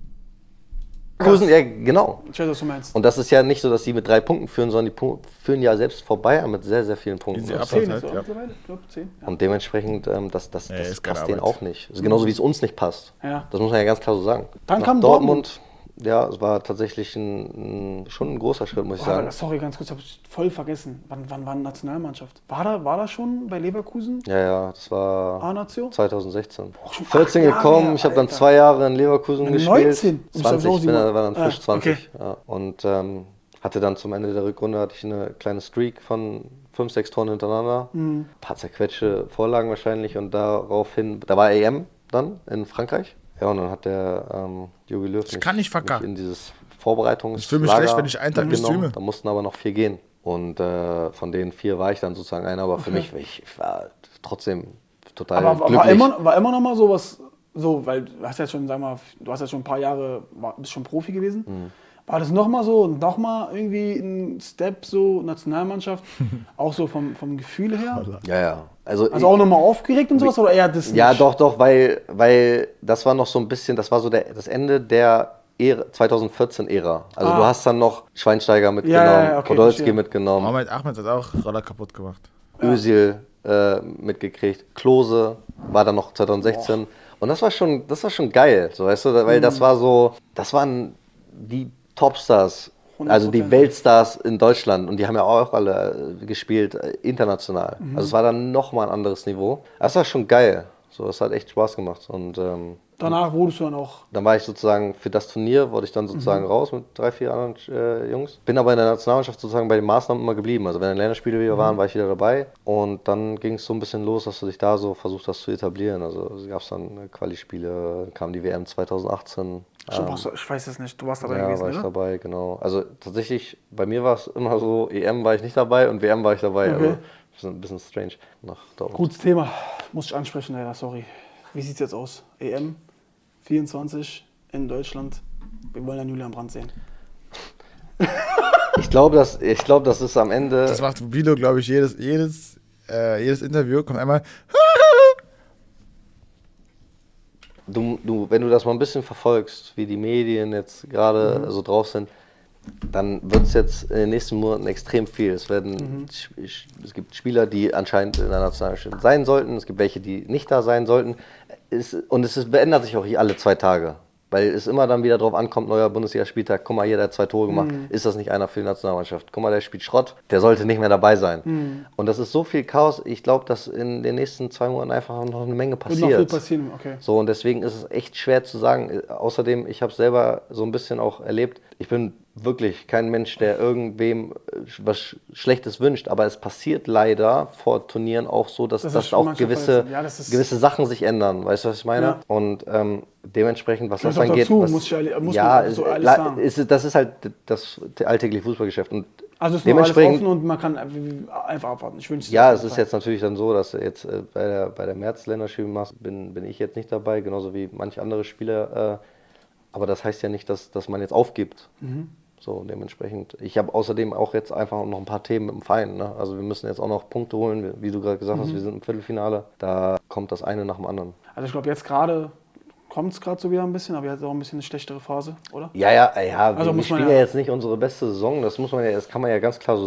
Leverkusen. Ja, genau. Ich weiß, was du meinst. Und das ist ja nicht so, dass sie mit drei Punkten führen, sondern die Pu- führen ja selbst vor Bayern mit sehr, sehr vielen Punkten. Und- ab. Zehn halt, ist so ja. mittlerweile? Zehn. Ja. Und dementsprechend, ähm, das, das, Nee, das keine passt denen auch nicht. Das ist genauso wie es uns nicht passt. Ja. Das muss man ja ganz klar so sagen. Dann Nach kam Dortmund. Ja, es war tatsächlich ein, schon ein großer Schritt, muss ich Boah, sagen. sorry, ganz kurz, habe ich voll vergessen. Wann, wann war Nationalmannschaft? War da, war da schon bei Leverkusen? Ja, ja, das war A-Nation? 2016. schon 14 acht Jahre gekommen, ich habe dann zwei Jahre in Leverkusen Nein, gespielt. 19. Du bist aber 20, auch ich bin, war dann frisch Ah, 20. okay. Ja. Und ähm, hatte dann zum Ende der Rückrunde hatte ich eine kleine Streak von 5, 6 Toren hintereinander. Mhm. Ein paar zerquetschte Vorlagen wahrscheinlich und daraufhin, da war EM dann in Frankreich. Ja, und dann hat der ähm, Jogi Löw mich, kann nicht mich in dieses Vorbereitungs Ich fühle mich schlecht, wenn ich einen Tag streame. Da mussten aber noch vier gehen. Und äh, von den vier war ich dann sozusagen einer, aber für mich, ich war trotzdem total Aber war, glücklich. war, immer, war immer noch mal sowas, so, weil du hast jetzt schon, sag mal, du hast jetzt schon ein paar Jahre, war- bist schon Profi gewesen. Mhm. War das nochmal so, nochmal irgendwie ein Step so, Nationalmannschaft, auch so vom, vom Gefühl her? Ja, ja. Also, Also auch nochmal aufgeregt und sowas oder eher das Ja, nicht? doch, doch, weil, weil das war noch so ein bisschen, das war so der, das Ende der Ära, 2014-Ära. Also Ah. du hast dann noch Schweinsteiger mitgenommen, Ja, ja, ja, okay, Podolski verstehe. mitgenommen, Ahmed Ahmed hat auch Roller kaputt gemacht. Özil äh, mitgekriegt, Klose war dann noch 2016. Und das war schon, das war schon geil, so weißt du, weil Mhm. das war so, das waren die Topstars, also die 100%. Weltstars in Deutschland und die haben ja auch alle äh, gespielt äh, international. Mhm. Also es war dann nochmal ein anderes Niveau. Das war schon geil. So, es hat echt Spaß gemacht. Und ähm, Danach wurdest du dann auch. dann war ich sozusagen für das Turnier, wurde ich dann sozusagen raus mit drei, vier anderen äh, Jungs. Bin aber in der Nationalmannschaft sozusagen bei den Maßnahmen immer geblieben. Also wenn Länderspiele wieder waren, war ich wieder dabei. Und dann ging es so ein bisschen los, dass du dich da so versucht hast zu etablieren. Also es gab dann äh, Quali-Spiele, dann kam die WM 2018. Schon, Ähm, warst du, ich weiß es nicht, du warst dabei ja, gewesen, war ich oder? dabei, genau. Also tatsächlich, bei mir war es immer so, EM war ich nicht dabei und WM war ich dabei. Okay. Also das ist ein bisschen strange nach. Gutes Thema, muss ich ansprechen, leider, sorry. Wie sieht's jetzt aus? EM 24 in Deutschland. Wir wollen dann Julian Brandt sehen. Ich glaube, das, ich glaube, das ist am Ende. Das macht Bilo, glaube ich, jedes, jedes, äh, jedes Interview kommt einmal. Du, du, wenn du das mal ein bisschen verfolgst, wie die Medien jetzt gerade Mhm. so drauf sind, dann wird es jetzt in den nächsten Monaten extrem viel. Es werden, Mhm. es gibt Spieler, die anscheinend in der Nationalmannschaft sein sollten. Es gibt welche, die nicht da sein sollten. Es, und es ist, verändert sich auch alle zwei Tage. Weil es immer dann wieder drauf ankommt, neuer Bundesligaspieltag, guck mal, hier, der hat zwei Tore gemacht, Mhm. ist das nicht einer für die Nationalmannschaft? Guck mal, der spielt Schrott, der sollte nicht mehr dabei sein. Mhm. Und das ist so viel Chaos, ich glaube, dass in den nächsten zwei Monaten einfach noch eine Menge Wird passiert. noch viel passieren, okay. So, und deswegen ist es echt schwer zu sagen. Äh, Außerdem, ich habe selber so ein bisschen auch erlebt, ich bin wirklich kein Mensch, der irgendwem äh, was Sch- Schlechtes wünscht, aber es passiert leider vor Turnieren auch so, dass, Dass dass auch gewisse. Ja, das gewisse Sachen sich ändern. Weißt du, was ich meine? Ja. Und ähm, dementsprechend, was das angeht. dazu, was, muss ich muss ja, so ist- das ist halt das alltägliche Fußballgeschäft. Und Also es ist noch alles dementsprechend offen und man kann einfach abwarten. Ich wünsche ja, es ist jetzt natürlich dann so, dass jetzt äh, bei der, bei der März-Länderspielmaß bin, bin ich jetzt nicht dabei, genauso wie manche andere Spieler. Äh, aber das heißt ja nicht, dass, dass man jetzt aufgibt. So, dementsprechend. Ich habe außerdem auch jetzt einfach noch ein paar Themen mit dem Verein. Ne? Also wir müssen jetzt auch noch Punkte holen, wie- du gerade gesagt hast, wir sind im Viertelfinale. Da kommt das eine nach dem anderen. Also ich glaube jetzt gerade kommt es gerade so wieder ein bisschen, aber jetzt auch ein bisschen eine schlechtere Phase, oder? Ja, ja, ja, Also wir, wir spielen ja- ja jetzt nicht unsere beste Saison, das muss man ja, das kann man ja ganz klar so sagen.